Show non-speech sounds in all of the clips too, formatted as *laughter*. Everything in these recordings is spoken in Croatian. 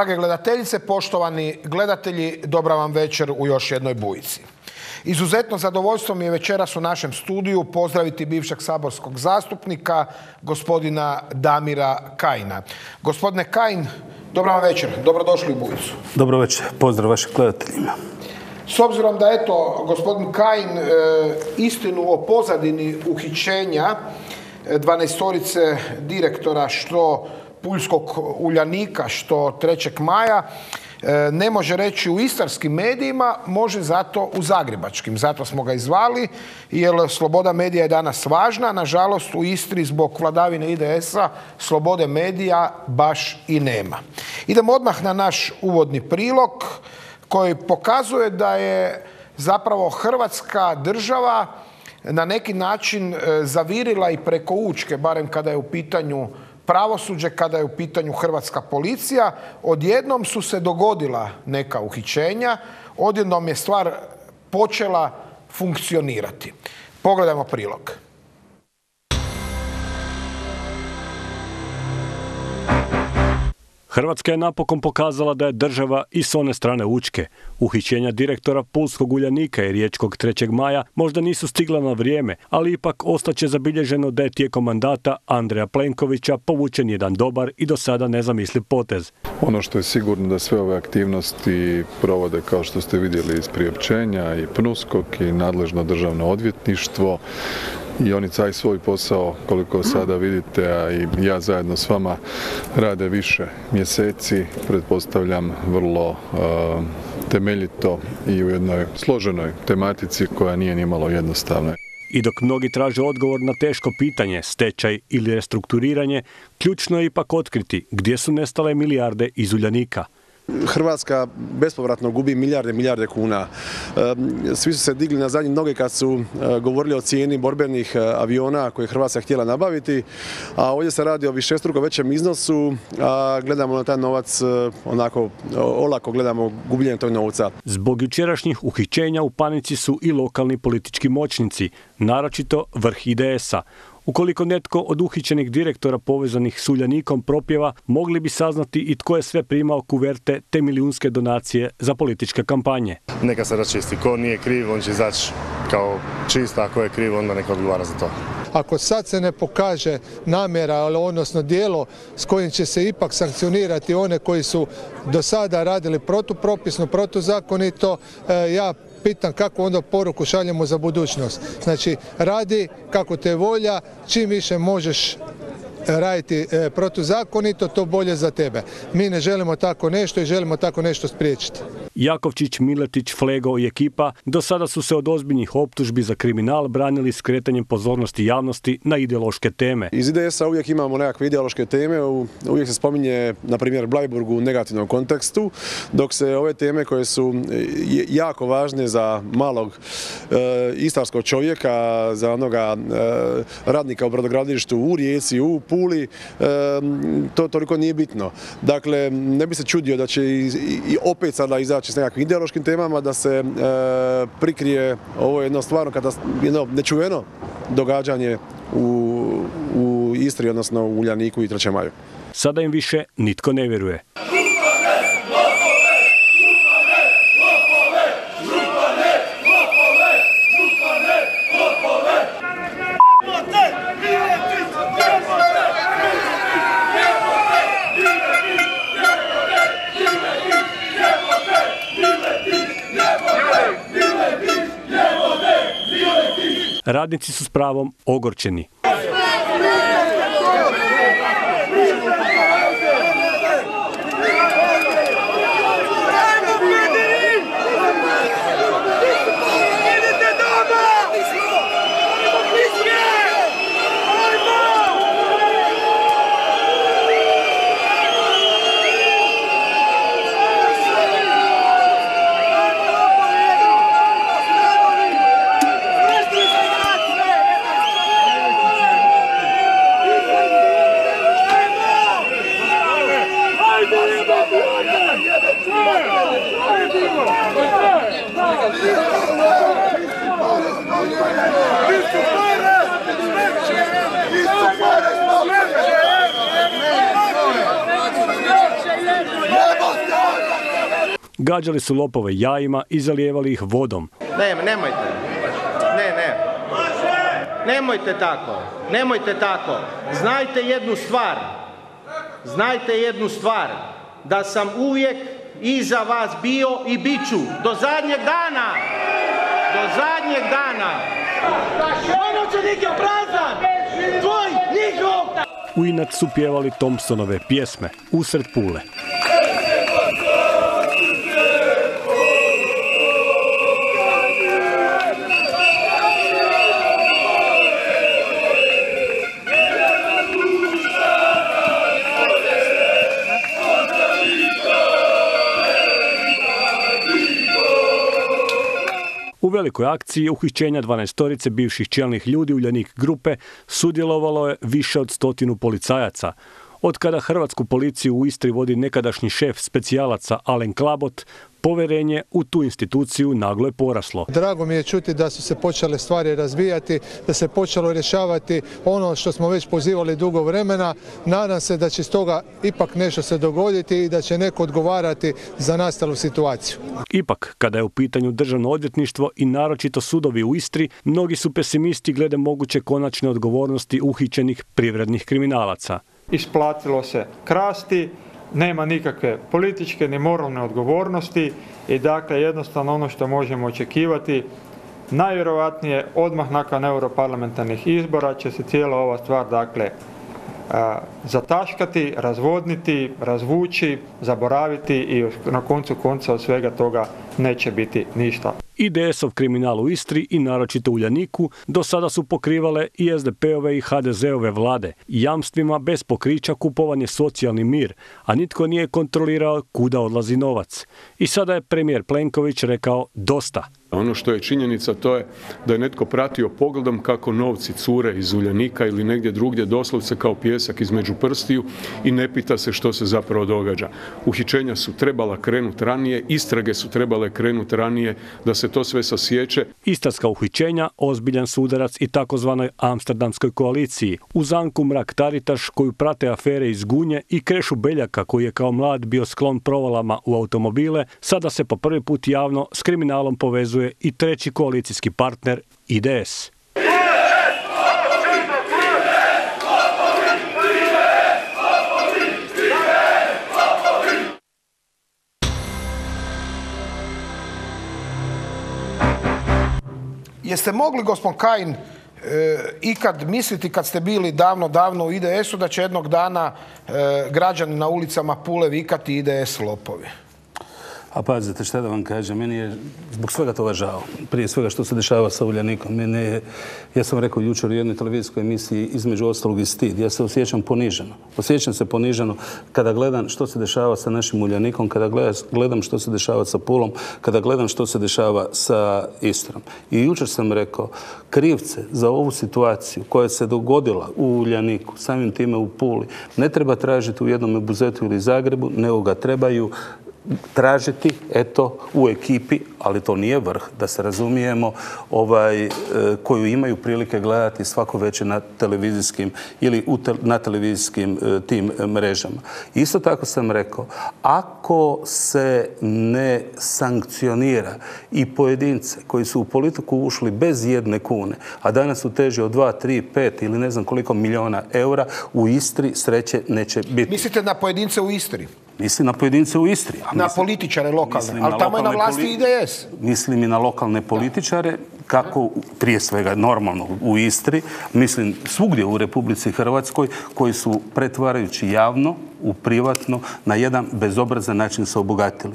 Drage gledateljice, poštovani gledatelji, dobra vam večer u još jednoj bujici. Izuzetno zadovoljstvo mi je večeras u našem studiju pozdraviti bivšeg saborskog zastupnika, gospodina Damira Kajna. Gospodine Kajn, dobra vam večer, dobrodošli u Bujicu. Dobro večer, pozdrav vašim gledateljima. S obzirom da eto, gospodin Kajn e, istinu o pozadini uhićenja 12 direktora što Puljskog uljanika, što 3. maja, e, ne može reći u istarskim medijima, može zato u zagrebačkim. Zato smo ga izvali, jer sloboda medija je danas važna. Nažalost, u Istri zbog vladavine IDS-a slobode medija baš i nema. Idemo odmah na naš uvodni prilog koji pokazuje da je zapravo Hrvatska država na neki način e, zavirila i preko Učke, barem kada je u pitanju pravosuđe, kada je u pitanju hrvatska policija. Odjednom su se dogodila neka uhićenja, odjednom je stvar počela funkcionirati. Pogledajmo prilog. Hrvatska je napokon pokazala da je država i s one strane Učke. Uhićenja direktora Pulskog uljanika i Riječkog 3. maja možda nisu stigla na vrijeme, ali ipak ostaće zabilježeno da je tijekom mandata Andreja Plenkovića povučen jedan dobar i do sada nezamisliv potez. Ono što je sigurno da sve ove aktivnosti provode kao što ste vidjeli iz priopćenja i PNUSKOK i nadležno državno odvjetništvo i oni taj svoj posao koliko sada vidite, a i ja zajedno s vama rade više mjeseci, pretpostavljam vrlo temeljito i u jednoj složenoj tematici koja nije nimalo jednostavna. I dok mnogi traže odgovor na teško pitanje, stečaj ili restrukturiranje, ključno je ipak otkriti gdje su nestale milijarde iz Uljanika – Hrvatska bespovratno gubi milijarde milijarde kuna. Svi su se digli na zadnje noge kad su e, govorili o cijeni borbenih e, aviona koje je Hrvatska htjela nabaviti, a ovdje se radi o višestruko većem iznosu, a gledamo na taj novac e, onako olako gledamo gubljenje tog novca. Zbog jučerašnjih uhićenja u panici su i lokalni politički moćnici, naročito vrh IDS-a. Ukoliko netko od uhićenih direktora povezanih s Uljanikom propjeva, mogli bi saznati i tko je sve primao kuverte te milijunske donacije za političke kampanje. Neka se račisti. Ko nije kriv, on će izaći kao čista, ako je kriv, onda neka odgovara za to. Ako sad se ne pokaže namjera, odnosno dijelo s kojim će se ipak sankcionirati one koji su do sada radili protupropisno, protuzakonito, e, ja pitam kako onda poruku šaljemo za budućnost. Znači, radi kako te volja, čim više možeš raditi e, protuzakonito, to bolje za tebe. Mi ne želimo tako nešto i želimo tako nešto spriječiti. Jakovčić, Miletić, Flego i ekipa do sada su se od ozbiljnih optužbi za kriminal branili skretanjem pozornosti javnosti na ideološke teme. Iz IDS-a uvijek imamo nekakve ideološke teme, uvijek se spominje, na primjer, Blajburg u negativnom kontekstu, dok se ove teme koje su e, jako važne za malog e, istarskog čovjeka, za onoga radnika u brodogradilištu u Rijeci, u Puli, to toliko nije bitno. Dakle, ne bi se čudio da će i opet sada izaći s nekakvim ideološkim temama, da se e, prikrije ovo jedno stvarno, jedno nečuveno događanje u, u Istri, odnosno u Uljaniku i Trećemaju. Sada im više nitko ne vjeruje. Radnici su s pravom ogorčeni. Gađali su lopove jajima i zalijevali ih vodom. Ne, nemojte. Ne, ne. Nemojte tako. Nemojte tako. Znajte jednu stvar. Znajte jednu stvar. Da sam uvijek iza vas bio i bit ću. Do zadnjeg dana. Do zadnjeg dana. Ono je prazan! Tvoj, njihov! U inat su pjevali Thompsonove pjesme usred Pule. U velikoj akciji uhićenja 12 bivših čelnih ljudi Uljanik grupe sudjelovalo je više od stotinu policajaca. Od kada hrvatsku policiju u Istri vodi nekadašnji šef specijalaca Alen Klabot, Poverenje u tu instituciju naglo je poraslo. Drago mi je čuti da su se počele stvari razvijati, da se počelo rješavati ono što smo već pozivali dugo vremena. Nadam se da će s toga ipak nešto se dogoditi i da će neko odgovarati za nastalu situaciju. Ipak, kada je u pitanju državno odvjetništvo i naročito sudovi u Istri, mnogi su pesimisti glede moguće konačne odgovornosti uhićenih privrednih kriminalaca. Isplatilo se krasti, nema nikakve političke ni moralne odgovornosti i dakle jednostavno ono što možemo očekivati najvjerojatnije odmah nakon europarlamentarnih izbora će se cijela ova stvar dakle zataškati, razvodniti, razvući, zaboraviti i na koncu konca od svega toga neće biti ništa. IDS-ov kriminal u Istri i naročito u Ljaniku do sada su pokrivale i SDP-ove i HDZ-ove vlade. Jamstvima bez pokrića kupovan je socijalni mir, a nitko nije kontrolirao kuda odlazi novac. I sada je premijer Plenković rekao dosta. Ono što je činjenica to je da je netko pratio pogledom kako novci cure iz Uljanika ili negdje drugdje doslovce kao pjesak između prstiju i ne pita se što se zapravo događa. Uhićenja su trebala krenuti ranije, istrage su trebale krenuti ranije da se to sve sasjeće. Istarska uhićenja, ozbiljan sudarac i takozvanoj Amsterdamskoj koaliciji. U Zanku Mrak Taritaš koju prate afere iz Gunje i Krešu Beljaka koji je kao mlad bio sklon provalama u automobile, sada se po prvi put javno s kriminalom povezuje i treći koalicijski partner IDS. Jeste mogli, gospod Kajin, e, ikad misliti kad ste bili davno, davno u IDS-u da će jednog dana e, građani na ulicama Pule vikati IDS lopovi? A pazite, šta da vam kažem, meni je zbog svega toga žao. Prije svega što se dešava sa Uljanikom. Meni je, ja sam rekao jučer u jednoj televizijskoj emisiji, između ostalog i stid. Ja se osjećam poniženo. Osjećam se poniženo kada gledam što se dešava sa našim Uljanikom, kada gledam što se dešava sa Pulom, kada gledam što se dešava sa Istrom. I jučer sam rekao, krivce za ovu situaciju koja se dogodila u Uljaniku, samim time u Puli, ne treba tražiti u jednom buzetu ili Zagrebu, nego ga trebaju tražiti, eto, u ekipi, ali to nije vrh, da se razumijemo, ovaj, e, koju imaju prilike gledati svako večer na televizijskim ili na televizijskim e, tim mrežama. Isto tako sam rekao, ako se ne sankcionira i pojedince koji su u politiku ušli bez jedne kune, a danas su teži od 2, 3, 5 ili ne znam koliko milijuna eura, u Istri sreće neće biti. Mislite na pojedince u Istri? Mislim na pojedince u Istri. na političare lokalne, ali tamo je na vlasti IDS. Mislim i na lokalne političare, kako prije svega normalno u Istri, mislim svugdje u Republici Hrvatskoj, koji su pretvarajući javno u privatno na jedan bezobrazan način se obogatili.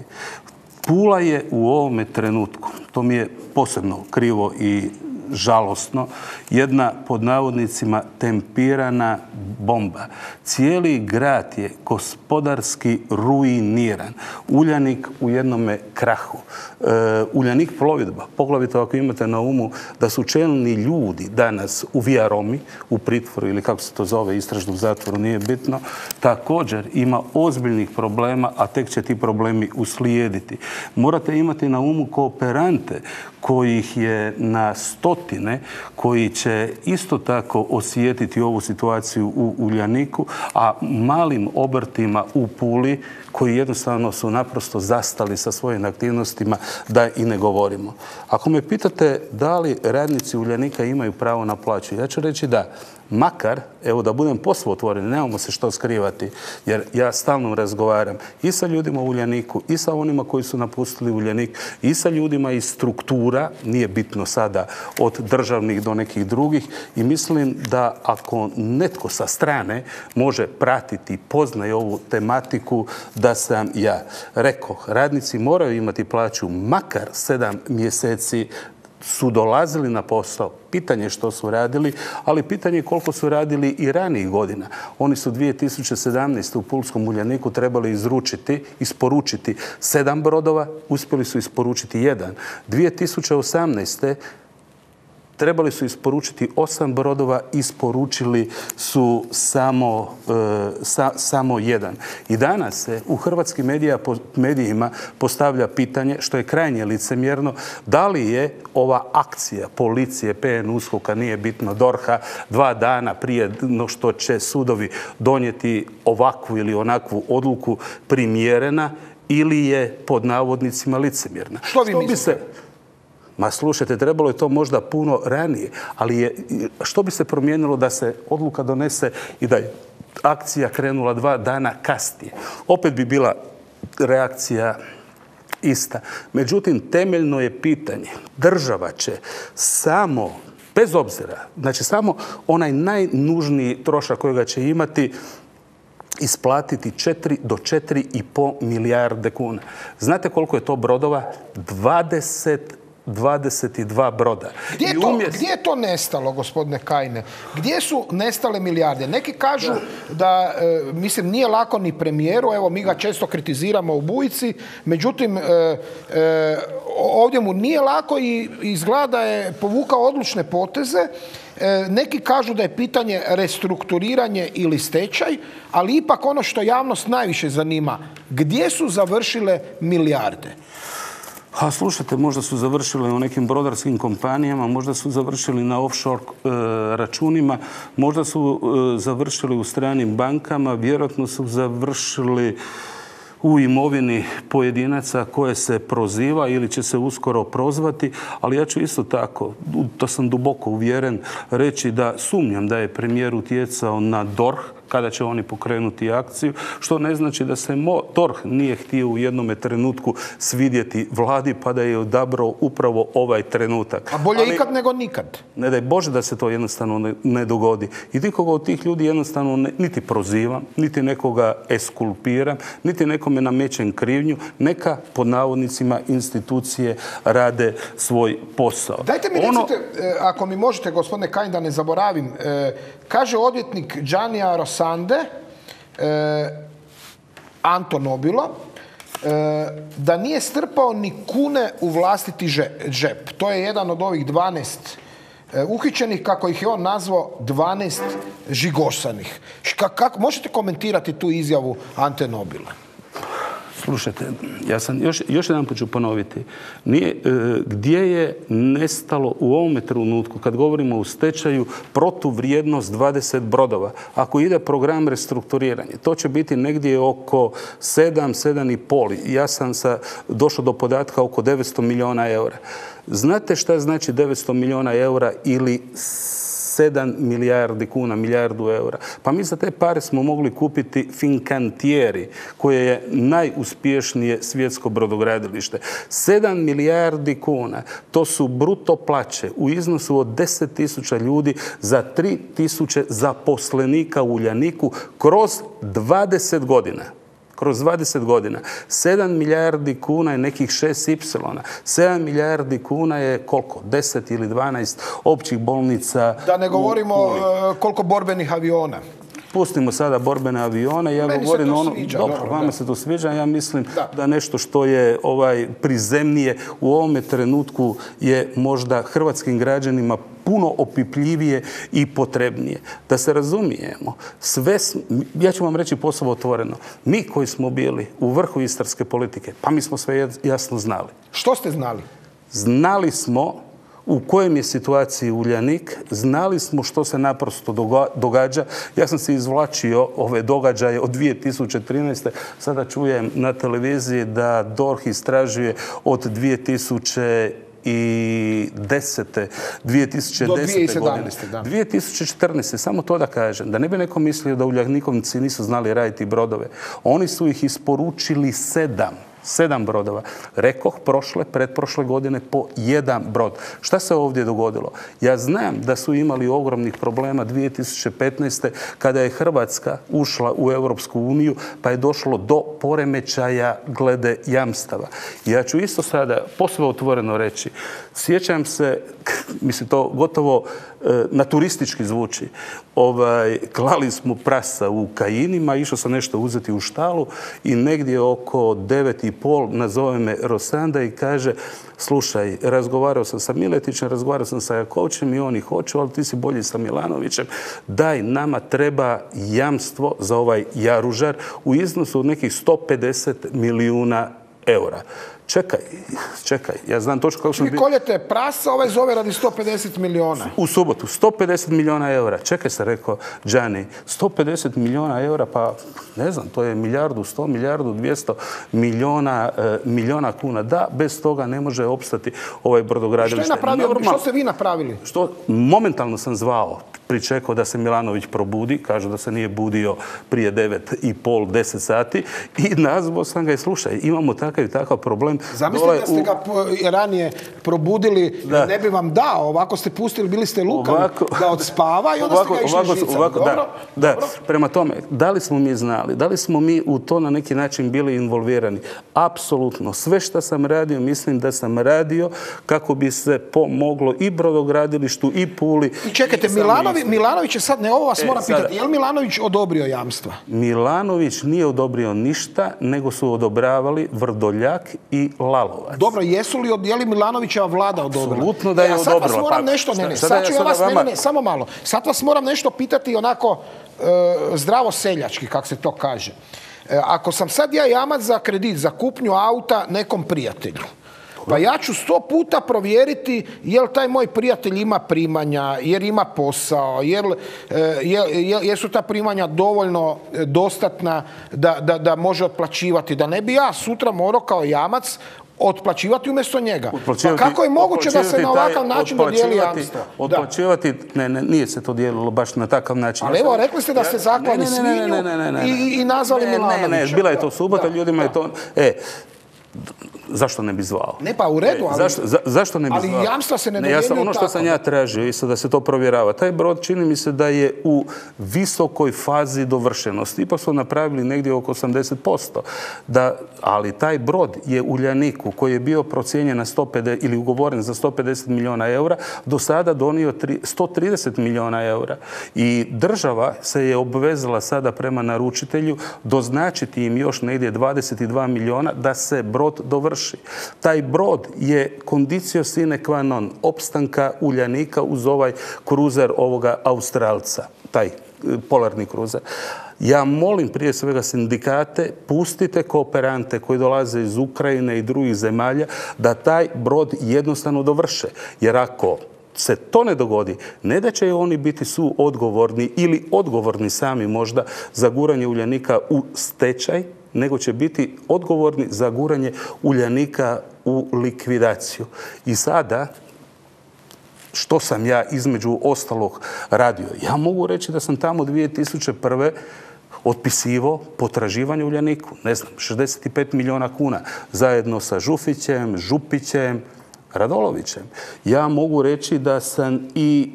Pula je u ovome trenutku, to mi je posebno krivo i žalosno, jedna pod navodnicima tempirana bomba. Cijeli grad je gospodarski ruiniran. Uljanik u jednome krahu. E, Uljanik plovidba, poglavito ako imate na umu da su čelni ljudi danas u Vijaromi, u pritvoru ili kako se to zove, istražnom zatvoru, nije bitno, također ima ozbiljnih problema, a tek će ti problemi uslijediti. Morate imati na umu kooperante kojih je na sto stotine koji će isto tako osjetiti ovu situaciju u Uljaniku, a malim obrtima u Puli koji jednostavno su naprosto zastali sa svojim aktivnostima da i ne govorimo. Ako me pitate da li radnici Uljanika imaju pravo na plaću, ja ću reći da makar, evo da budem posve otvoren, nemamo se što skrivati, jer ja stalno razgovaram i sa ljudima u Uljaniku, i sa onima koji su napustili Uljanik, i sa ljudima iz struktura, nije bitno sada od državnih do nekih drugih, i mislim da ako netko sa strane može pratiti, poznaje ovu tematiku, da sam ja. Rekao, radnici moraju imati plaću makar sedam mjeseci su dolazili na posao. Pitanje što su radili, ali pitanje koliko su radili i ranijih godina. Oni su 2017. u Pulskom Uljaniku trebali izručiti, isporučiti sedam brodova, uspjeli su isporučiti jedan. 2018 trebali su isporučiti osam brodova, isporučili su samo, e, samo jedan. I danas se u hrvatskim medija, medijima postavlja pitanje, što je krajnje licemjerno, da li je ova akcija policije, PN Uskoka, nije bitno Dorha, dva dana prije no što će sudovi donijeti ovakvu ili onakvu odluku primjerena ili je pod navodnicima licemjerna. Što vi mislite? Ma slušajte, trebalo je to možda puno ranije, ali je, što bi se promijenilo da se odluka donese i da je akcija krenula dva dana kasnije? Opet bi bila reakcija ista. Međutim, temeljno je pitanje. Država će samo, bez obzira, znači samo onaj najnužniji trošak kojega će imati, isplatiti 4 do 4,5 milijarde kuna. Znate koliko je to brodova? 20 22 broda. Gdje je, to, gdje je to nestalo, gospodine Kajne? Gdje su nestale milijarde? Neki kažu da, e, mislim, nije lako ni premijeru, evo mi ga često kritiziramo u bujici, međutim, e, e, ovdje mu nije lako i izgleda da je povukao odlučne poteze. Neki kažu da je pitanje restrukturiranje ili stečaj, ali ipak ono što javnost najviše zanima, gdje su završile milijarde? A slušajte, možda su završili u nekim brodarskim kompanijama, možda su završili na offshore e, računima, možda su e, završili u stranim bankama, vjerojatno su završili u imovini pojedinaca koje se proziva ili će se uskoro prozvati, ali ja ću isto tako, to sam duboko uvjeren, reći da sumnjam da je premijer utjecao na DORH, kada će oni pokrenuti akciju, što ne znači da se DORH nije htio u jednome trenutku svidjeti vladi pa da je odabrao upravo ovaj trenutak. A bolje ikad nego nikad. Ne daj Bože da se to jednostavno ne, dogodi. I nikoga od tih ljudi jednostavno niti prozivam, niti nekoga eskulpiram, niti nekome namećem krivnju. Neka pod navodnicima institucije rade svoj posao. Dajte mi ono... recite, e, ako mi možete, gospodine Kajn, da ne zaboravim, e, kaže odvjetnik Đanija Rosande, e, Anto Nobilo, e, da nije strpao ni kune u vlastiti džep. To je jedan od ovih 12 e, uhićenih, kako ih je on nazvao, 12 žigosanih. Kako, možete komentirati tu izjavu Ante Nobila? Slušajte, ja sam, još, još jedan ću ponoviti. Nije, e, gdje je nestalo u ovome trenutku, kad govorimo o stečaju, protuvrijednost 20 brodova? Ako ide program restrukturiranja, to će biti negdje oko 7, 7,5. Ja sam sa, došao do podatka oko 900 milijuna eura. Znate šta znači 900 milijuna eura ili 7 milijardi kuna, milijardu eura. Pa mi za te pare smo mogli kupiti Fincantieri, koje je najuspješnije svjetsko brodogradilište. 7 milijardi kuna, to su bruto plaće u iznosu od 10 tisuća ljudi za 3 tisuće zaposlenika u Uljaniku kroz 20 godina kroz 20 godina. 7 milijardi kuna je nekih 6 y. 7 milijardi kuna je koliko? 10 ili 12 općih bolnica. Da ne govorimo e, koliko borbenih aviona. Pustimo sada borbene avione. Ja Meni govorim ono, sviđa, dobro, vama se to sviđa. Ja mislim da. nešto što je ovaj prizemnije u ovome trenutku je možda hrvatskim građanima puno opipljivije i potrebnije. Da se razumijemo, sve, ja ću vam reći posao otvoreno, mi koji smo bili u vrhu istarske politike, pa mi smo sve jasno znali. Što ste znali? Znali smo u kojem je situaciji Uljanik, znali smo što se naprosto događa. Ja sam se izvlačio ove događaje od 2013. Sada čujem na televiziji da DORH istražuje od 2000 i 2010. 2010. godine. 2014. Samo to da kažem. Da ne bi neko mislio da uljanikovnici nisu znali raditi brodove. Oni su ih isporučili sedam sedam brodova. Rekoh prošle, pretprošle godine po jedan brod. Šta se ovdje dogodilo? Ja znam da su imali ogromnih problema 2015. kada je Hrvatska ušla u Europsku uniju pa je došlo do poremećaja glede jamstava. Ja ću isto sada posve otvoreno reći. Sjećam se, *laughs* mislim to gotovo E, na turistički zvuči. Ovaj, klali smo prasa u Kajinima, išao sam nešto uzeti u štalu i negdje oko devet i pol nazove me Rosanda i kaže slušaj, razgovarao sam sa Miletićem, razgovarao sam sa Jakovčem i oni hoću, ali ti si bolji sa Milanovićem. Daj, nama treba jamstvo za ovaj jaružar u iznosu od nekih 150 milijuna eura. Čekaj, čekaj, ja znam točno kako sam... Vi koljete prasa, ovaj zove radi 150 milijuna. U subotu, 150 milijuna eura. Čekaj, sam rekao, Džani, 150 milijuna eura, pa ne znam, to je milijardu, 100 milijardu, 200 milijuna, e, milijuna kuna. Da, bez toga ne može opstati ovaj brodogradilište. Što je napravio? Što ste vi napravili? Što, momentalno sam zvao pričekao da se Milanović probudi, kažu da se nije budio prije 9 i pol, 10 sati i nazvao sam ga i slušaj, imamo takav i takav problem. Zamislite da ste ga ranije probudili, da. ne bi vam dao, ovako ste pustili, bili ste lukavi da odspava i onda ste ga išli ovako, da, da. Prema tome, da li smo mi znali, da li smo mi u to na neki način bili involvirani? Apsolutno. Sve što sam radio, mislim da sam radio kako bi se pomoglo i brodogradilištu i Puli. I čekajte, Milanović Milanović je sad, ne ovo vas e, mora pitati, je li Milanović odobrio jamstva? Milanović nije odobrio ništa, nego su odobravali Vrdoljak i Lalovac. Dobro, jesu li, je li Milanovićeva vlada odobrila? Apsolutno da je odobrila. Sad vas moram pa nešto, ne, ne, sad ću ja vas, ne, ne, samo malo. Sad vas moram nešto pitati onako e, zdravo seljački, kako se to kaže. E, ako sam sad ja jamac za kredit, za kupnju auta nekom prijatelju, pa ja ću sto puta provjeriti jel taj moj prijatelj ima primanja, jer ima posao, jel, e, jesu ta primanja dovoljno e, dostatna da, da, da može otplaćivati. Da ne bi ja sutra morao kao jamac otplaćivati umjesto njega. Pa kako je moguće da se na ovakav način dodijeli jamstva? Otplaćivati, ne, ne, nije se to dijelilo baš na takav način. Ali evo, rekli ste da ste zaklali svinju i, i nazvali Milanovića. Ne, ne, bila je to subota, ljudima je to... E, zašto ne bi zvao? Ne, pa u redu, ali... Zašto, zašto ne bi ali zvao? jamstva se ne ne, ja sam, Ono što sam ja tražio, isto da se to provjerava. Taj brod čini mi se da je u visokoj fazi dovršenosti. Ipak su napravili negdje oko 80%. Da, ali taj brod je u Ljaniku, koji je bio procijenjen na 150, ili ugovoren za 150 milijuna eura, do sada donio 130 milijuna eura. I država se je obvezala sada prema naručitelju doznačiti im još negdje 22 milijuna da se brod dovrši. Taj brod je kondicio sine qua non opstanka Uljanika uz ovaj kruzer ovoga Australca, taj e, polarni kruzer. Ja molim prije svega sindikate, pustite kooperante koji dolaze iz Ukrajine i drugih zemalja da taj brod jednostavno dovrše. Jer ako se to ne dogodi, ne da će oni biti su odgovorni ili odgovorni sami možda za guranje Uljanika u stečaj, nego će biti odgovorni za guranje Uljanika u likvidaciju. I sada, što sam ja između ostalog radio? Ja mogu reći da sam tamo 2001 otpisivo potraživanje Uljaniku. Ne znam, 65 milijuna kuna zajedno sa Žufićem, Župićem, Radolovićem. Ja mogu reći da sam i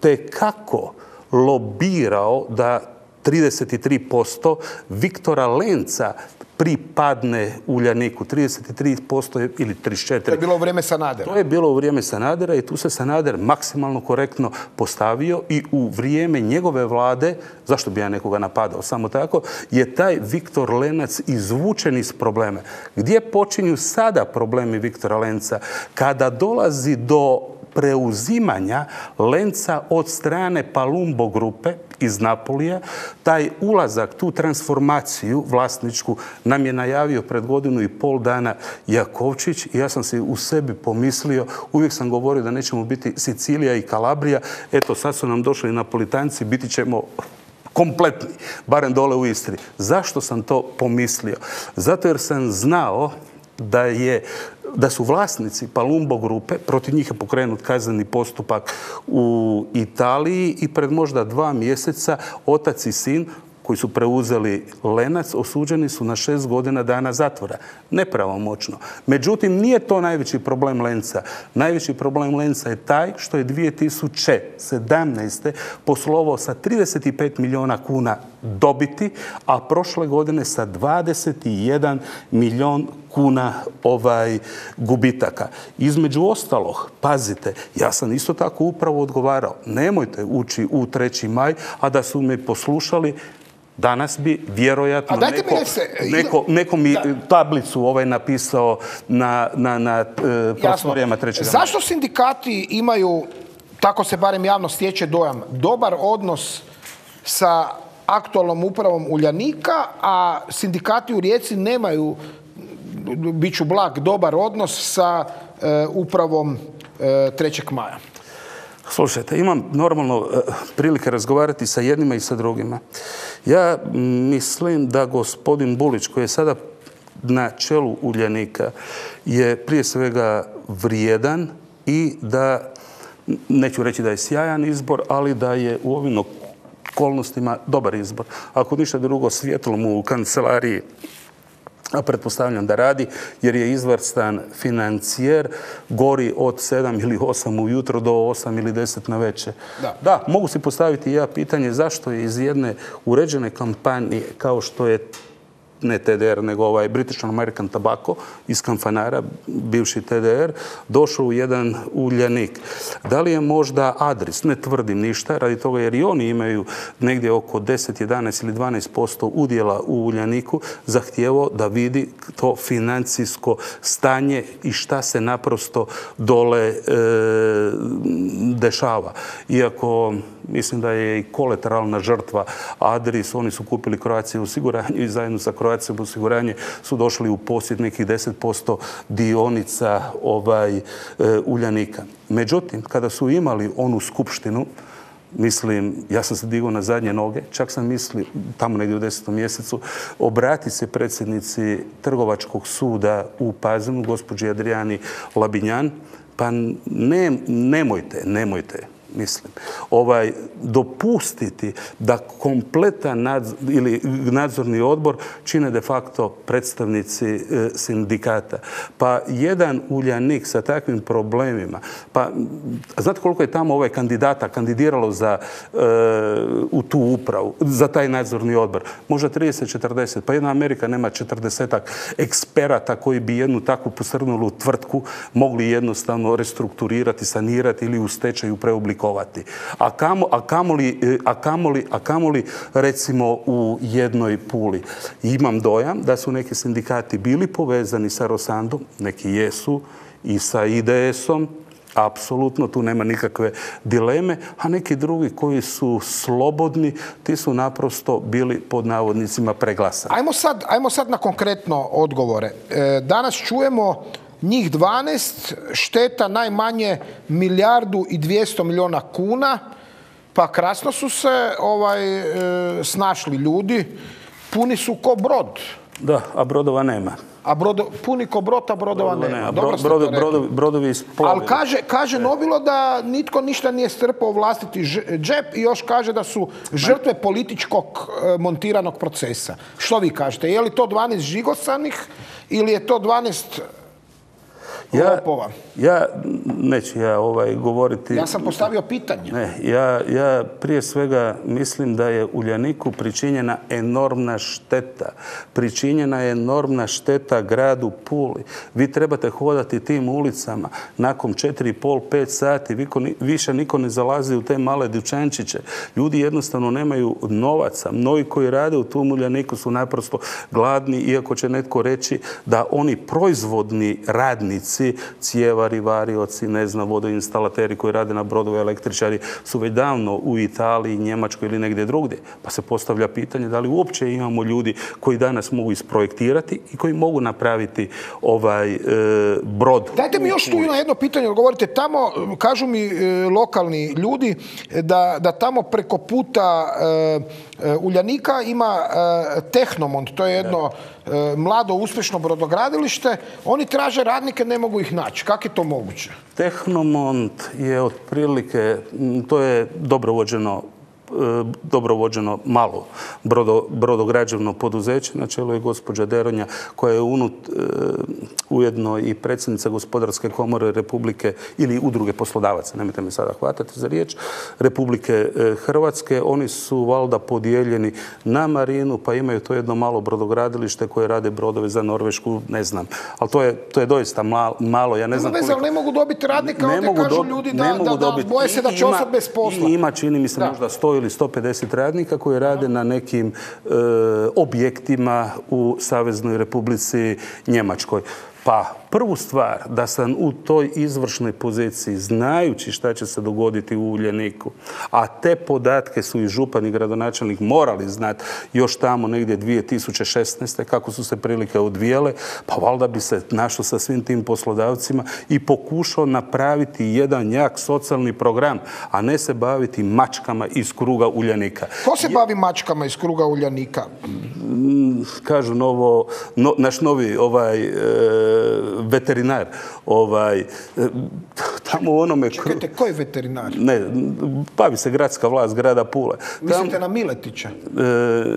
tekako lobirao da 33%, Viktora Lenca pripadne Uljaniku. 33% ili 34%. To je bilo u vrijeme Sanadera. To je bilo u vrijeme Sanadera i tu se Sanader maksimalno korektno postavio i u vrijeme njegove vlade, zašto bi ja nekoga napadao, samo tako, je taj Viktor Lenac izvučen iz probleme. Gdje počinju sada problemi Viktora Lenca? Kada dolazi do preuzimanja Lenca od strane Palumbo grupe iz Napolija. Taj ulazak, tu transformaciju vlasničku nam je najavio pred godinu i pol dana Jakovčić i ja sam si u sebi pomislio, uvijek sam govorio da nećemo biti Sicilija i Kalabrija, eto sad su nam došli napolitanci, biti ćemo kompletni, barem dole u Istri. Zašto sam to pomislio? Zato jer sam znao da je da su vlasnici Palumbo grupe, protiv njih je pokrenut kazneni postupak u Italiji i pred možda dva mjeseca otac i sin koji su preuzeli Lenac osuđeni su na šest godina dana zatvora. Nepravomoćno. Međutim, nije to najveći problem Lenca. Najveći problem Lenca je taj što je 2017. poslovao sa 35 milijuna kuna dobiti, a prošle godine sa 21 milijun kuna ovaj gubitaka. Između ostalog, pazite, ja sam isto tako upravo odgovarao, nemojte ući u 3. maj, a da su me poslušali, Danas bi vjerojatno neko, neko, neko mi tablicu ovaj napisao na, na, na e, prostorijama trećeg. Zašto sindikati imaju, tako se barem javno stječe dojam, dobar odnos sa aktualnom upravom Uljanika, a sindikati u Rijeci nemaju, bit ću blag, dobar odnos sa e, upravom e, Trećeg maja? Slušajte, imam normalno e, prilike razgovarati sa jednima i sa drugima. Ja mislim da gospodin Bulić, koji je sada na čelu Uljanika, je prije svega vrijedan i da, neću reći da je sjajan izbor, ali da je u ovim okolnostima dobar izbor. Ako ništa drugo, svjetlo mu u kancelariji a pretpostavljam da radi, jer je izvrstan financijer, gori od 7 ili 8 ujutro do 8 ili 10 na večer. Da. da, mogu si postaviti ja pitanje zašto je iz jedne uređene kampanije kao što je ne TDR, nego ovaj British American Tobacco iz Kamfanara, bivši TDR, došao u jedan uljanik. Da li je možda Adris, ne tvrdim ništa, radi toga jer i oni imaju negdje oko 10, 11 ili 12% udjela u uljaniku, zahtijevo da vidi to financijsko stanje i šta se naprosto dole e, dešava. Iako mislim da je i kolateralna žrtva Adris, oni su kupili Croatia osiguranju i zajedno sa Croatia osiguranje su došli u posjed nekih 10% dionica ovaj, e, Uljanika. Međutim, kada su imali onu skupštinu, mislim, ja sam se digao na zadnje noge, čak sam mislio, tamo negdje u desetom mjesecu, obrati se predsjednici Trgovačkog suda u Pazinu, gospođi Adriani Labinjan, pa ne, nemojte, nemojte mislim, ovaj, dopustiti da kompletan ili nadzorni odbor čine de facto predstavnici e, sindikata. Pa jedan uljanik sa takvim problemima, pa znate koliko je tamo ovaj kandidata kandidiralo za, e, u tu upravu, za taj nadzorni odbor? Možda 30-40, pa jedna Amerika nema 40 eksperata koji bi jednu takvu posrnulu tvrtku mogli jednostavno restrukturirati, sanirati ili u stečaju preoblikovati a, kamo, a, kamoli, e, a, kamoli, a kamoli recimo u jednoj puli. Imam dojam da su neki sindikati bili povezani sa Rosandom, neki jesu, i sa IDS-om, apsolutno, tu nema nikakve dileme, a neki drugi koji su slobodni, ti su naprosto bili pod navodnicima preglasani. Ajmo sad, ajmo sad na konkretno odgovore. E, danas čujemo njih 12, šteta najmanje milijardu i 200 milijuna kuna, pa krasno su se ovaj, e, snašli ljudi, puni su ko brod. Da, a brodova nema. A brodo, puni ko brod, a brodova, nema. Dobro brodo, brodovi, brodovi Ali kaže, kaže Nobilo da nitko ništa nije strpao vlastiti džep i još kaže da su žrtve političkog e, montiranog procesa. Što vi kažete? Je li to 12 žigosanih ili je to 12 ja, Ja neću ja ovaj govoriti... Ja sam postavio pitanje. Ne, ja, ja prije svega mislim da je Uljaniku pričinjena enormna šteta. Pričinjena je enormna šteta gradu Puli. Vi trebate hodati tim ulicama nakon 4,5-5 sati. Viko, više niko ne zalazi u te male dućančiće. Ljudi jednostavno nemaju novaca. Mnogi koji rade u tom Uljaniku su naprosto gladni, iako će netko reći da oni proizvodni radnici trgovci, cijevari, varioci, ne znam, vodoinstalateri koji rade na brodove, električari su već davno u Italiji, Njemačkoj ili negdje drugdje. Pa se postavlja pitanje da li uopće imamo ljudi koji danas mogu isprojektirati i koji mogu napraviti ovaj e, brod. Dajte mi još tu na jedno pitanje, govorite tamo, kažu mi e, lokalni ljudi da, da tamo preko puta e, e, Uljanika ima Tehnomont, to je jedno mlado uspješno brodogradilište, oni traže radnike, ne mogu ih naći. Kako je to moguće? Tehnomont je otprilike, to je dobro vođeno E, dobro vođeno malo brodo, brodograđevno poduzeće. Na čelu je gospođa Deronja koja je unut, e, ujedno i predsjednica gospodarske komore Republike ili udruge poslodavaca, nemojte me sada hvatati za riječ, Republike e, Hrvatske. Oni su valda podijeljeni na marinu pa imaju to jedno malo brodogradilište koje rade brodove za Norvešku, ne znam. Ali to je, to je doista malo, ja ne znam koliko... ne mogu dobiti radnika, ne mogu kažu ljudi da, da, da, boje se da će ostati bez posla. Ima, čini mi se, možda 100 ili 150 radnika koji rade na nekim e, objektima u Saveznoj Republici Njemačkoj. Pa prvu stvar da sam u toj izvršnoj poziciji znajući šta će se dogoditi u Uljeniku, a te podatke su i župan i gradonačelnik morali znati još tamo negdje 2016. kako su se prilike odvijale, pa valjda bi se našao sa svim tim poslodavcima i pokušao napraviti jedan jak socijalni program, a ne se baviti mačkama iz kruga Uljanika. Ko se bavi mačkama iz kruga Uljanika? Mm, kažu novo, naš novi ovaj, e, veterinar. Ovaj, e, tamo u onome... Čekajte, koji veterinar? Ne, bavi se gradska vlast grada Pule. Mislite na Miletića? E,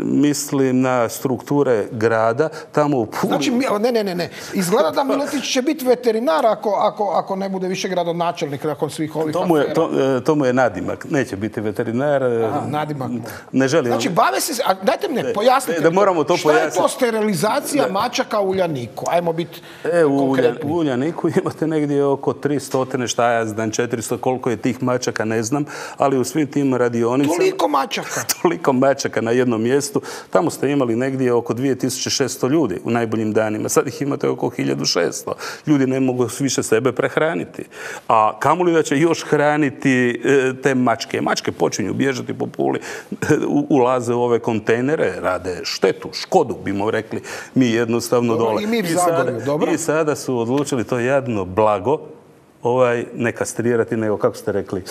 mislim na strukture grada. Tamo u Puli... Znači, ne, ne, ne, ne. Izgleda da Miletić će biti veterinar ako, ako, ako ne bude više gradonačelnik nakon svih ovih to mu, je, to, e, to mu je nadimak. Neće biti veterinar. Aha, nadimak. Ne želim... Znači, bave se... A dajte mi ne, pojasnite. Da moramo to Šta je to sterilizacija mačaka u Uljaniku? Ajmo biti e, u, u Uljaniku imate negdje oko 300, šta ja znam, 400, koliko je tih mačaka, ne znam, ali u svim tim radionicama... Toliko mačaka? *laughs* toliko mačaka na jednom mjestu. Tamo ste imali negdje oko 2600 ljudi u najboljim danima. Sad ih imate oko 1600. Ljudi ne mogu više sebe prehraniti. A kamoli da će još hraniti e, te mačke. Mačke počinju bježati po puli, ulaze u ove kontejnere, rade štetu, škodu, bimo rekli. Mi jednostavno dole. I mi u dobro. I sada su odlučili to jadno blago ovaj, ne kastrirati, nego kako ste rekli?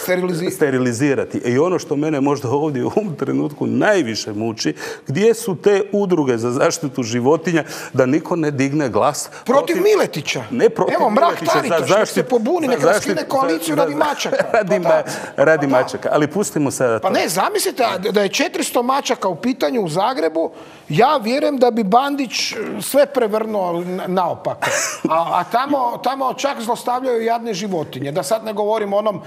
Sterilizirati. I ono što mene možda ovdje u ovom trenutku najviše muči, gdje su te udruge za zaštitu životinja da niko ne digne glas? Protiv, Miletića. Ne protiv Evo, mrak Miletića, se pobuni, neka skine koaliciju radi mačaka. *laughs* radi, pa radi pa mačaka. Ali pustimo sada Pa ne, zamislite da je 400 mačaka u pitanju u Zagrebu, ja vjerujem da bi Bandić sve prevrnuo naopako. *laughs* A, a tamo, tamo čak zlostavljaju jadne životinje. Da sad ne govorim o onom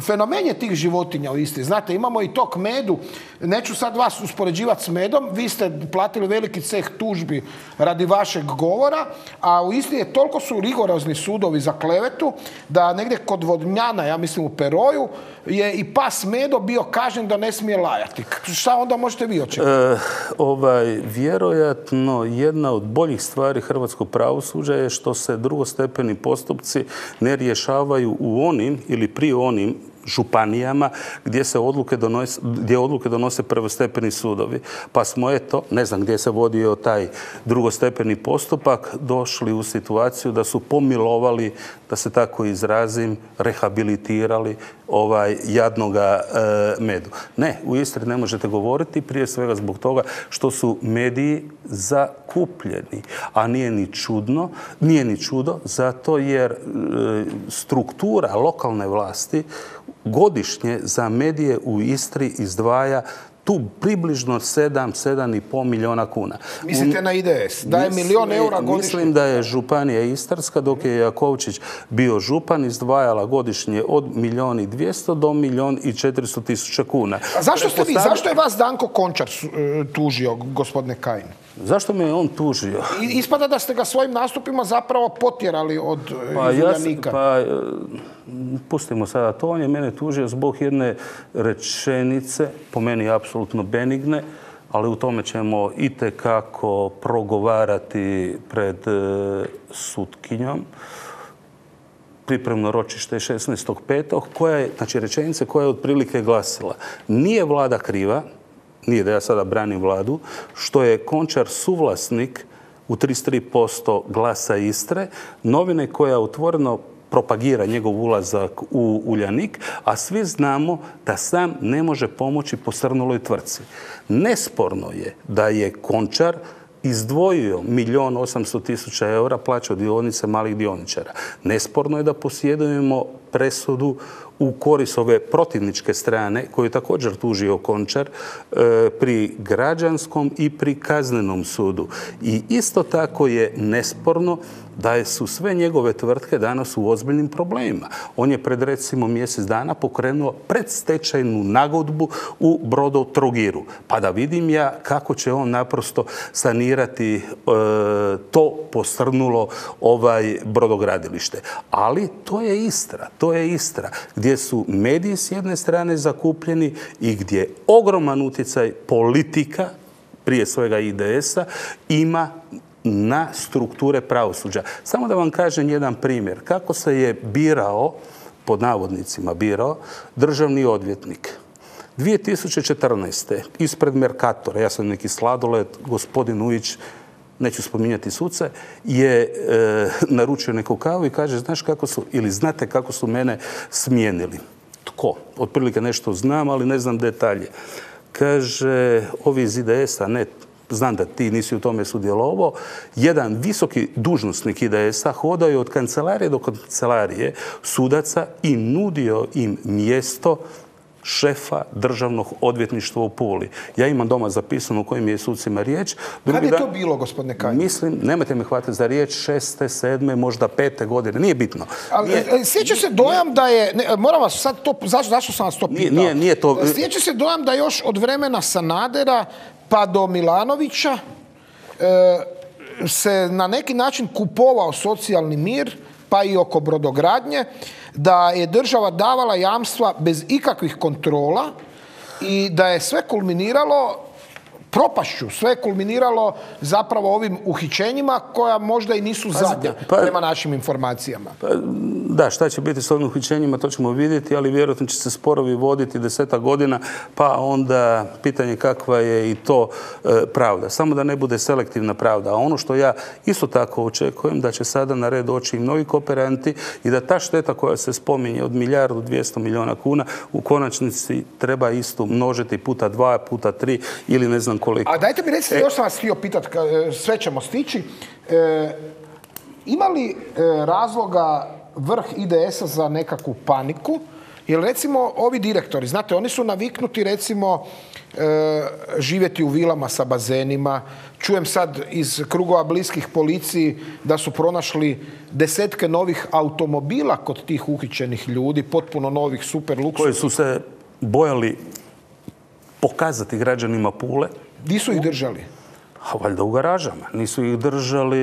fenomenje tih životinja u Istri. Znate, imamo i tok medu. Neću sad vas uspoređivati s medom. Vi ste platili veliki ceh tužbi radi vašeg govora, a u Istri je toliko su rigorozni sudovi za klevetu da negdje kod Vodnjana, ja mislim u Peroju, je i pas Medo bio kažen da ne smije lajati. Šta onda možete vi očekati? E, ovaj, vjerojatno jedna od boljih stvari hrvatskog pravosuđa je što se drugostepeni postupci ne rješavaju u onim ili pri onim županijama gdje se odluke donose, gdje odluke donose prvostepeni sudovi. Pa smo eto, ne znam gdje se vodio taj drugostepeni postupak, došli u situaciju da su pomilovali, da se tako izrazim, rehabilitirali ovaj jadnoga e, medu. Ne, u Istri ne možete govoriti prije svega zbog toga što su mediji zakupljeni. A nije ni čudno, nije ni čudo, zato jer e, struktura lokalne vlasti godišnje za medije u Istri izdvaja tu približno 7, 7,5 milijuna kuna. Mislite na IDS? Da je milijon eura godišnje? Mislim da je Županija Istarska, dok je Jakovčić bio župan, izdvajala godišnje od milijun i 200 do milijun i 400 tisuća kuna. A zašto, ste vi, zašto je vas Danko Končar e, tužio, gospodine Kajin? Zašto me je on tužio? Ispada da ste ga svojim nastupima zapravo potjerali od e, pa, ja, pa, e, pustimo sada to. On je mene tužio zbog jedne rečenice, po meni apsolutno benigne, ali u tome ćemo i kako progovarati pred e, sutkinjom. pripremno ročište 16.5. koja je, znači rečenica koja je otprilike glasila nije vlada kriva, nije da ja sada branim vladu, što je Končar suvlasnik u 33% glasa Istre, novine koja otvoreno propagira njegov ulazak u Uljanik, a svi znamo da sam ne može pomoći posrnuloj tvrci. Nesporno je da je Končar izdvojio milijon osamsto tisuća eura plaćao dionice malih dioničara. Nesporno je da posjedujemo presudu u koris ove protivničke strane koju je također tužio Končar e, pri građanskom i pri kaznenom sudu. I isto tako je nesporno da su sve njegove tvrtke danas u ozbiljnim problemima. On je pred recimo mjesec dana pokrenuo predstečajnu nagodbu u Brodo Trogiru. Pa da vidim ja kako će on naprosto sanirati e, to posrnulo ovaj brodogradilište. Ali to je Istra, to je Istra gdje su mediji s jedne strane zakupljeni i gdje ogroman utjecaj politika prije svega IDS-a ima na strukture pravosuđa. Samo da vam kažem jedan primjer. Kako se je birao, pod navodnicima birao, državni odvjetnik. 2014. ispred Merkatora, ja sam neki sladoled, gospodin Ujić, neću spominjati suce, je e, naručio neku kavu i kaže, znaš kako su, ili znate kako su mene smijenili. Tko? Otprilike nešto znam, ali ne znam detalje. Kaže, ovi iz IDS-a, ne znam da ti nisi u tome sudjelovao, jedan visoki dužnosnik IDS-a hodao je od kancelarije do kancelarije sudaca i nudio im mjesto šefa državnog odvjetništva u Puli. Ja imam doma zapisano u kojim je sucima riječ. Kad je to bilo, gospodine Kaj? Mislim, nemojte me hvatiti za riječ, šeste, sedme, možda pete godine, nije bitno. Ali, e, Sjeća se dojam da je, moram vas sad to, zašto, zašto sam vas to pitao? Nije, nije to... Sjeća se dojam da još od vremena Sanadera pa do Milanovića e, se na neki način kupovao socijalni mir, pa i oko brodogradnje, da je država davala jamstva bez ikakvih kontrola i da je sve kulminiralo propašću. Sve kulminiralo zapravo ovim uhićenjima koja možda i nisu zadnja pa, prema našim informacijama. Pa, da, šta će biti s ovim uhićenjima to ćemo vidjeti, ali vjerojatno će se sporovi voditi deseta godina, pa onda pitanje kakva je i to e, pravda. Samo da ne bude selektivna pravda. A ono što ja isto tako očekujem da će sada na red doći i mnogi kooperanti i da ta šteta koja se spominje od milijardu 200 milijuna kuna u konačnici treba isto množiti puta dva, puta tri ili ne znam koliko. A dajte mi recite, e, još sam vas htio pitati, e, sve ćemo stići. E, ima li razloga vrh IDS-a za nekakvu paniku? Jer recimo ovi direktori, znate, oni su naviknuti recimo živjeti u vilama sa bazenima. Čujem sad iz krugova bliskih policiji da su pronašli desetke novih automobila kod tih uhićenih ljudi, potpuno novih super luksusa. Koji su se bojali pokazati građanima Pule Di su ih držali? A valjda u garažama. Nisu ih držali...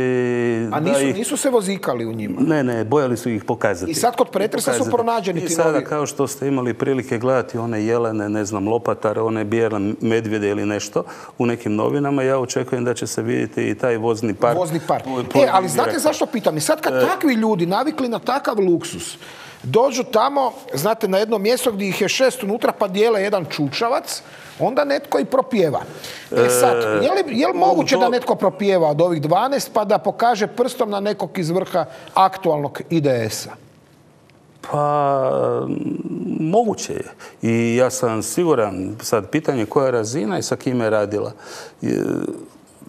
A nisu, nisu se vozikali u njima? Ne, ne, bojali su ih pokazati. I sad kod pretresa su pronađeni ti I sada, kao što ste imali prilike gledati one jelene, ne znam, lopatare, one bijele medvjede ili nešto u nekim novinama, ja očekujem da će se vidjeti i taj vozni par. Vozni par. e, ali znate zašto pitam? I sad kad e. takvi ljudi navikli na takav luksus, dođu tamo, znate, na jedno mjesto gdje ih je šest unutra pa dijele jedan čučavac, onda netko i propjeva. E sad, e, je li, je li moguće da netko propjeva od ovih 12 pa da pokaže prstom na nekog iz vrha aktualnog IDS-a? Pa, moguće je. I ja sam siguran, sad pitanje koja je razina i sa kime je radila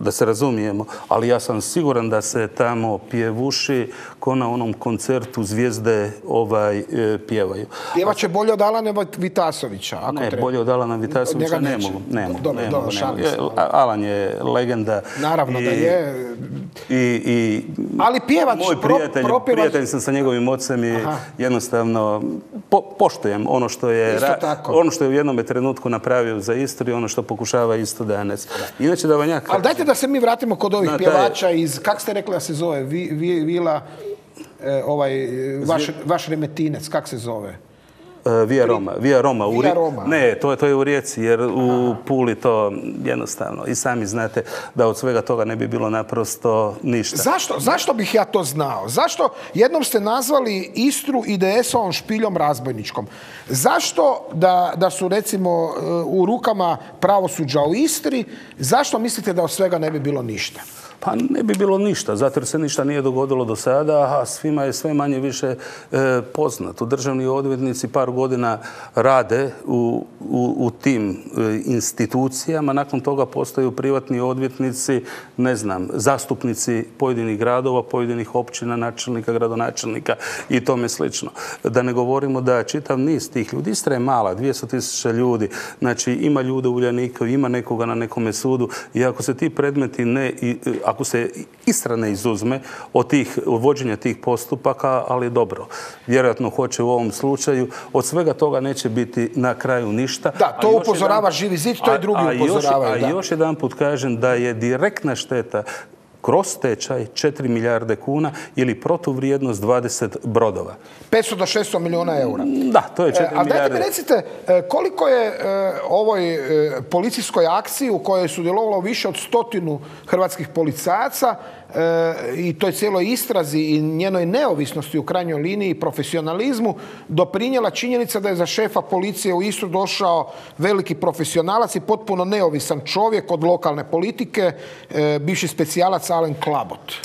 da se razumijemo, ali ja sam siguran da se tamo pjevuši ko na onom koncertu zvijezde ovaj, e, pjevaju. Pjevaće bolje od Alana Vitasovića, ako Ne, bolje od Alana Vitasovića ne mogu. Ne mogu, Alan je legenda. Naravno da je. I, i ali pjevač, moj prijatelj, prijatelj sam sa njegovim ocem i jednostavno poštujem ono što je ono što je u jednom trenutku napravio za Istru i ono što pokušava isto danas. Inače da vam ja Ali dajte da se mi vratimo kod ovih pjevača iz, kak ste rekli da se zove, Vila, e, ovaj, vaš, vaš remetinec, kak se zove? E, Via Roma. Via Roma. U Via Roma. Ne, to je, to je u Rijeci, jer u Puli to jednostavno. I sami znate da od svega toga ne bi bilo naprosto ništa. Zašto, zašto bih ja to znao? Zašto jednom ste nazvali Istru IDS-ovom špiljom razbojničkom? Zašto da, da su recimo e, u rukama pravosuđa u Istri, zašto mislite da od svega ne bi bilo ništa? Pa ne bi bilo ništa, zato jer se ništa nije dogodilo do sada, a svima je sve manje više e, poznato. Državni odvjetnici par godina rade u, u, tim e, institucijama, nakon toga postaju privatni odvjetnici, ne znam, zastupnici pojedinih gradova, pojedinih općina, načelnika, gradonačelnika i tome slično. Da ne govorimo da čitav niz tih ljudi, Istra je mala, 200 tisuća ljudi, znači ima ljude u Uljaniku, ima nekoga na nekome sudu i ako se ti predmeti ne, i- ako se Istra ne izuzme od tih, od vođenja tih postupaka, ali dobro, vjerojatno hoće u ovom slučaju, od svega toga neće biti na kraju ništa. Da, A to upozorava jedan- Živi zid, to a- drugi a upozoravaju, A da. još jedan put kažem da je direktna šteta kroz tečaj 4 milijarde kuna ili protuvrijednost 20 brodova. 500 do 600 milijuna eura. Da, to je 4 E, ali dajte milijarde. mi recite, e, koliko je e, ovoj policijskoj akciji u kojoj je sudjelovalo više od stotinu hrvatskih policajaca i toj cijeloj istrazi i njenoj neovisnosti u krajnjoj liniji i profesionalizmu doprinjela činjenica da je za šefa policije u Istru došao veliki profesionalac i potpuno neovisan čovjek od lokalne politike, bivši specijalac Alen Klabot.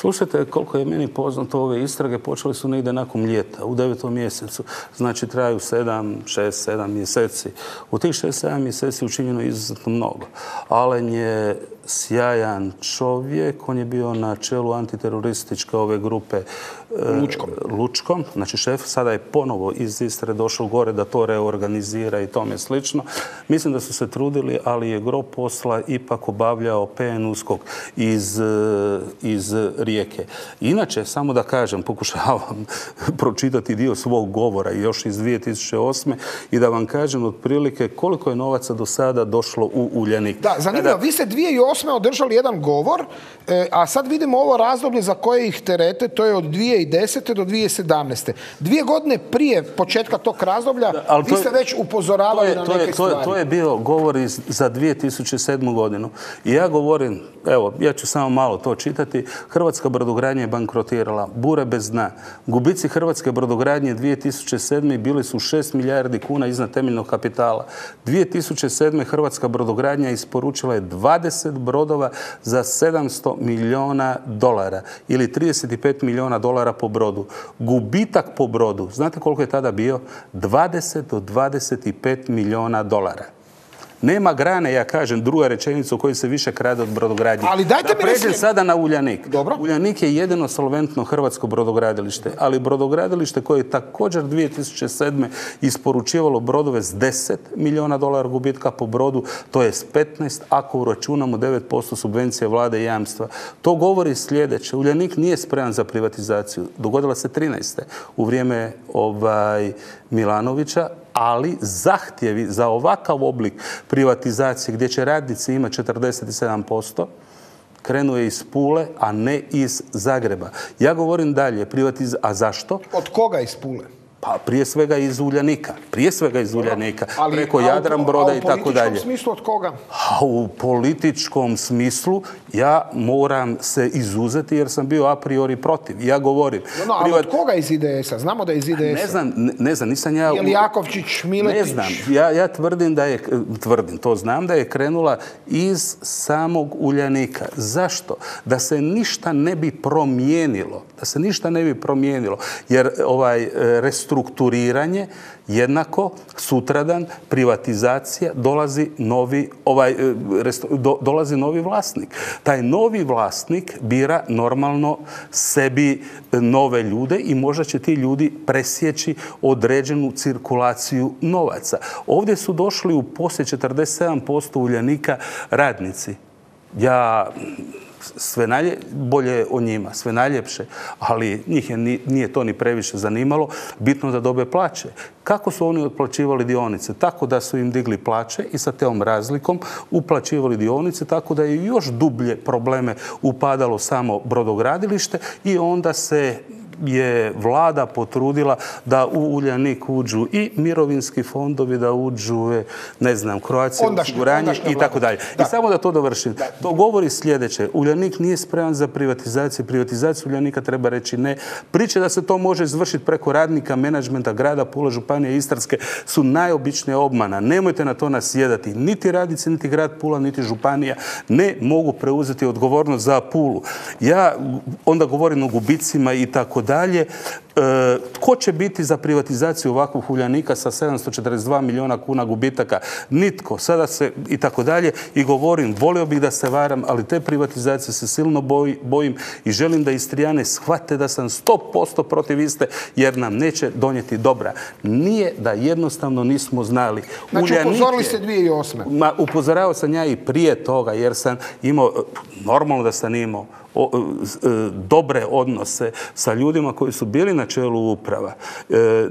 Slušajte, koliko je meni poznato, ove istrage počele su negdje nakon ljeta, u devetom mjesecu. Znači, traju sedam, šest, sedam mjeseci. U tih šest, sedam mjeseci učinjeno je izuzetno mnogo. Alen je sjajan čovjek, on je bio na čelu antiterorističke ove grupe e, Lučkom. Lučkom, znači šef sada je ponovo iz Istre došao gore da to reorganizira i tome slično. Mislim da su se trudili, ali je gro posla ipak obavljao PN Uskok iz, e, iz Rijeke. Inače, samo da kažem, pokušavam *laughs* pročitati dio svog govora još iz 2008. i da vam kažem otprilike koliko je novaca do sada došlo u Uljanik. Da, zanimljivo. Kada- Vi ste 2008. održali jedan govor, e, a sad vidimo ovo razdoblje za koje ih terete, to je od 2010. do 2017. Dvije godine prije početka tog razdoblja, ali vi to ste je- već upozoravali to na je, to neke je, to je, stvari. to je bio govor iz, za 2007. godinu. I ja govorim, evo, ja ću samo malo to čitati. Hrvatska brodogradnja je bankrotirala, bure bez dna. Gubici Hrvatske brodogradnje 2007. bili su 6 milijardi kuna iznad temeljnog kapitala. 2007. Hrvatska brodogradnja isporučila je 20 brodova za 700 milijuna dolara ili 35 milijuna dolara po brodu. Gubitak po brodu, znate koliko je tada bio? 20 do 25 milijuna dolara. Nema grane, ja kažem, druga rečenica u kojoj se više krade od brodogradnje. Ali dajte da mi pređem sada na Uljanik. Dobro. Uljanik je jedino solventno hrvatsko brodogradilište, ali brodogradilište koje je također 2007. isporučivalo brodove s 10 milijuna dolara gubitka po brodu, to je s 15 ako uračunamo 9% subvencije vlade i jamstva. To govori sljedeće. Uljanik nije spreman za privatizaciju. Dogodila se 13. u vrijeme ovaj, Milanovića, ali zahtjevi za ovakav oblik privatizacije gdje će radnici imati 47%, krenuje iz Pule, a ne iz Zagreba. Ja govorim dalje, privatiz... a zašto? Od koga iz Pule? Pa prije svega iz Uljanika. Prije svega iz Uljanika. Preko a u- Jadran broda a u i tako dalje. političkom smislu od koga? A u političkom smislu ja moram se izuzeti jer sam bio a priori protiv. Ja govorim. No, no, ali privat- od koga iz IDS-a? Znamo da je iz IDS-a. Ne znam, ne, ne znam, nisam ja... Je li Jakovčić, Miletić? Ne znam, ja, ja tvrdim da je, tvrdim, to znam da je krenula iz samog Uljanika. Zašto? Da se ništa ne bi promijenilo. Da se ništa ne bi promijenilo. Jer ovaj e, restrukturiranje jednako sutradan privatizacija dolazi novi ovaj e, dolazi novi vlasnik. Taj novi vlasnik bira normalno sebi e, nove ljude i možda će ti ljudi presjeći određenu cirkulaciju novaca. Ovdje su došli u poslije 47% uljanika radnici. Ja sve najlje, bolje o njima, sve najljepše, ali njih je, ni- nije to ni previše zanimalo, bitno da dobe plaće. Kako su oni otplaćivali dionice? Tako da su im digli plaće i sa tom razlikom uplaćivali dionice, tako da je još dublje probleme upadalo samo brodogradilište i onda se je vlada potrudila da u Uljanik uđu i mirovinski fondovi, da uđu, e, ne znam, Croatia osiguranje i tako dalje. I samo da to dovršim. To govori sljedeće. Uljanik nije spreman za privatizaciju. Privatizaciju Uljanika treba reći ne. Priče da se to može izvršiti preko radnika, menadžmenta grada, Pula, Županije, Istarske su najobičnija obmana. Nemojte na to nasjedati. Niti radnici, niti grad Pula, niti Županija ne mogu preuzeti odgovornost za Pulu. Ja onda govorim o gubicima i tako dalje. E, tko će biti za privatizaciju ovakvog huljanika sa 742 milijuna kuna gubitaka? Nitko. Sada se i tako dalje i govorim, volio bih da se varam, ali te privatizacije se silno bojim i želim da Istrijane shvate da sam 100% protiv iste jer nam neće donijeti dobra. Nije da jednostavno nismo znali. Znači upozorili ste 2008. Ma, upozorao sam ja i prije toga jer sam imao, normalno da sam imao dobre odnose sa ljudima koji su bili na čelu uprava. E,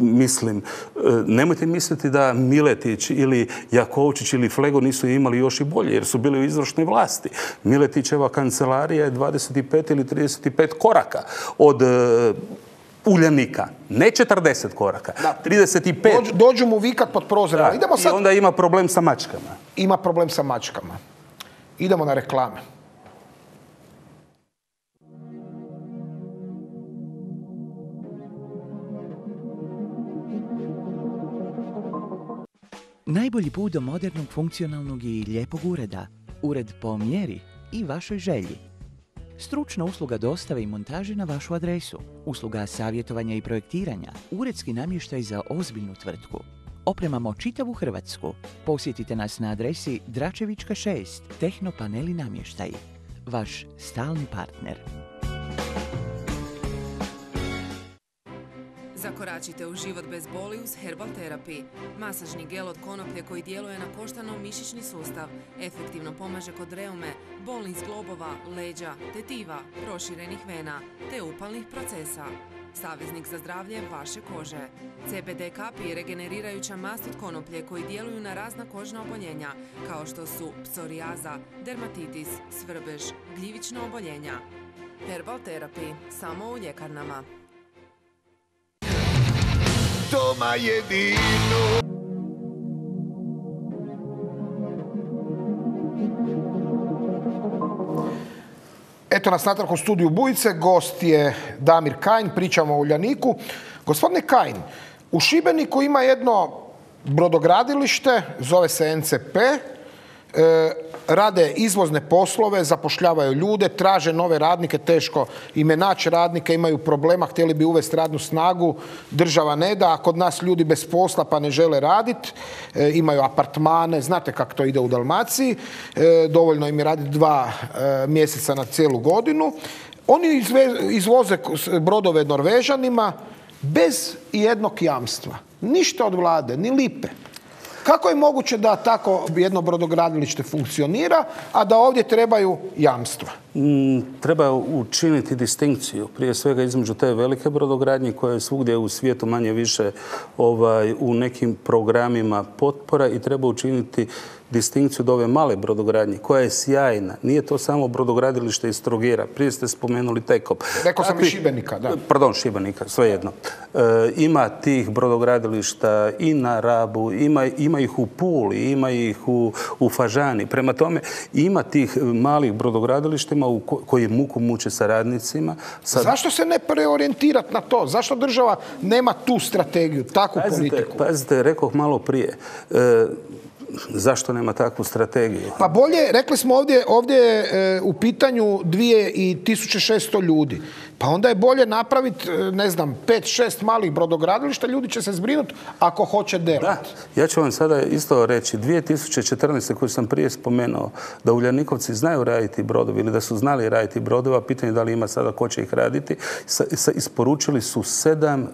mislim, e, nemojte misliti da Miletić ili Jakovčić ili Flego nisu imali još i bolje, jer su bili u izvršnoj vlasti. Miletićeva kancelarija je 25 ili 35 koraka od Uljanika. Ne 40 koraka, 35. Dođu, mu vikat pod prozor. Idemo sad... I onda ima problem sa mačkama. Ima problem sa mačkama. Idemo na reklame. Najbolji put do modernog, funkcionalnog i lijepog ureda. Ured po mjeri i vašoj želji. Stručna usluga dostave i montaže na vašu adresu. Usluga savjetovanja i projektiranja. Uredski namještaj za ozbiljnu tvrtku. Opremamo čitavu Hrvatsku. Posjetite nas na adresi Dračevička 6, Tehnopaneli namještaj. Vaš stalni partner. Zakoračite u život bez boli uz Herbal Therapy. Masažni gel od konoplje koji djeluje na koštano mišićni sustav. Efektivno pomaže kod reume, bolnih zglobova, leđa, tetiva, proširenih vena te upalnih procesa. Saveznik za zdravlje vaše kože. CBD kapi regenerirajuća mast od konoplje koji djeluju na razna kožna oboljenja kao što su psorijaza, dermatitis, svrbež, gljivična oboljenja. Herbal Therapy. Samo u ljekarnama. Toma jedino. Eto nas natrag u studiju Bujice, gost je Damir Kajn, pričamo o Uljaniku. Gospodine Kajn, u Šibeniku ima jedno brodogradilište, zove se NCP, E, rade izvozne poslove, zapošljavaju ljude, traže nove radnike, teško imenač radnike, imaju problema, htjeli bi uvesti radnu snagu, država ne da, a kod nas ljudi bez posla pa ne žele raditi, e, imaju apartmane, znate kako to ide u Dalmaciji, e, dovoljno im je raditi dva mjeseca na cijelu godinu. Oni izvoze brodove Norvežanima bez jednog jamstva. Ništa od vlade, ni lipe. Kako je moguće da tako jedno brodogradilište funkcionira, a da ovdje trebaju jamstva? Mm, treba učiniti distinkciju, prije svega između te velike brodogradnje koja je svugdje u svijetu manje više ovaj, u nekim programima potpora i treba učiniti distinkciju od ove male brodogradnje koja je sjajna. Nije to samo brodogradilište iz Trogira. Prije ste spomenuli Tekop. Rekao sam i Šibenika, da. Pardon, Šibenika, svejedno. E, ima tih brodogradilišta i na Rabu, ima, ih u Puli, ima ih u, Fažani. Prema tome, ima tih malih brodogradilištima u koji muku muče sa radnicima. Zašto se ne preorijentirati na to? Zašto država nema tu strategiju, takvu politiku? Pazite, rekoh malo prije. E, zašto nema takvu strategiju? Pa bolje, rekli smo ovdje, ovdje je u pitanju 2600 ljudi. Pa onda je bolje napraviti, e, ne znam, 5-6 malih brodogradilišta, ljudi će se zbrinuti ako hoće delati. Ja ću vam sada isto reći, 2014. koju sam prije spomenuo, da Uljanikovci znaju raditi brodovi ili da su znali raditi brodova, pitanje je da li ima sada ko će ih raditi, isporučili su sedam e,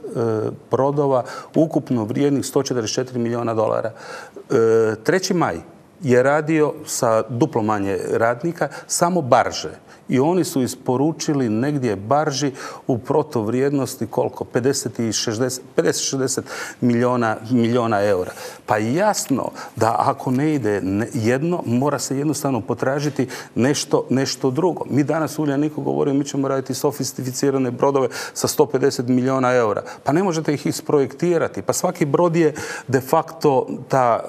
brodova ukupno vrijednih 144 milijuna dolara. E, treći maj je radio sa duplo manje radnika samo barže i oni su isporučili negdje barži u protuvrijednosti koliko? 50 i 60, 50-60 milijuna, eura. Pa jasno da ako ne ide jedno, mora se jednostavno potražiti nešto, nešto drugo. Mi danas u Uljaniku govorimo, mi ćemo raditi sofistificirane brodove sa 150 milijuna eura. Pa ne možete ih isprojektirati. Pa svaki brod je de facto ta,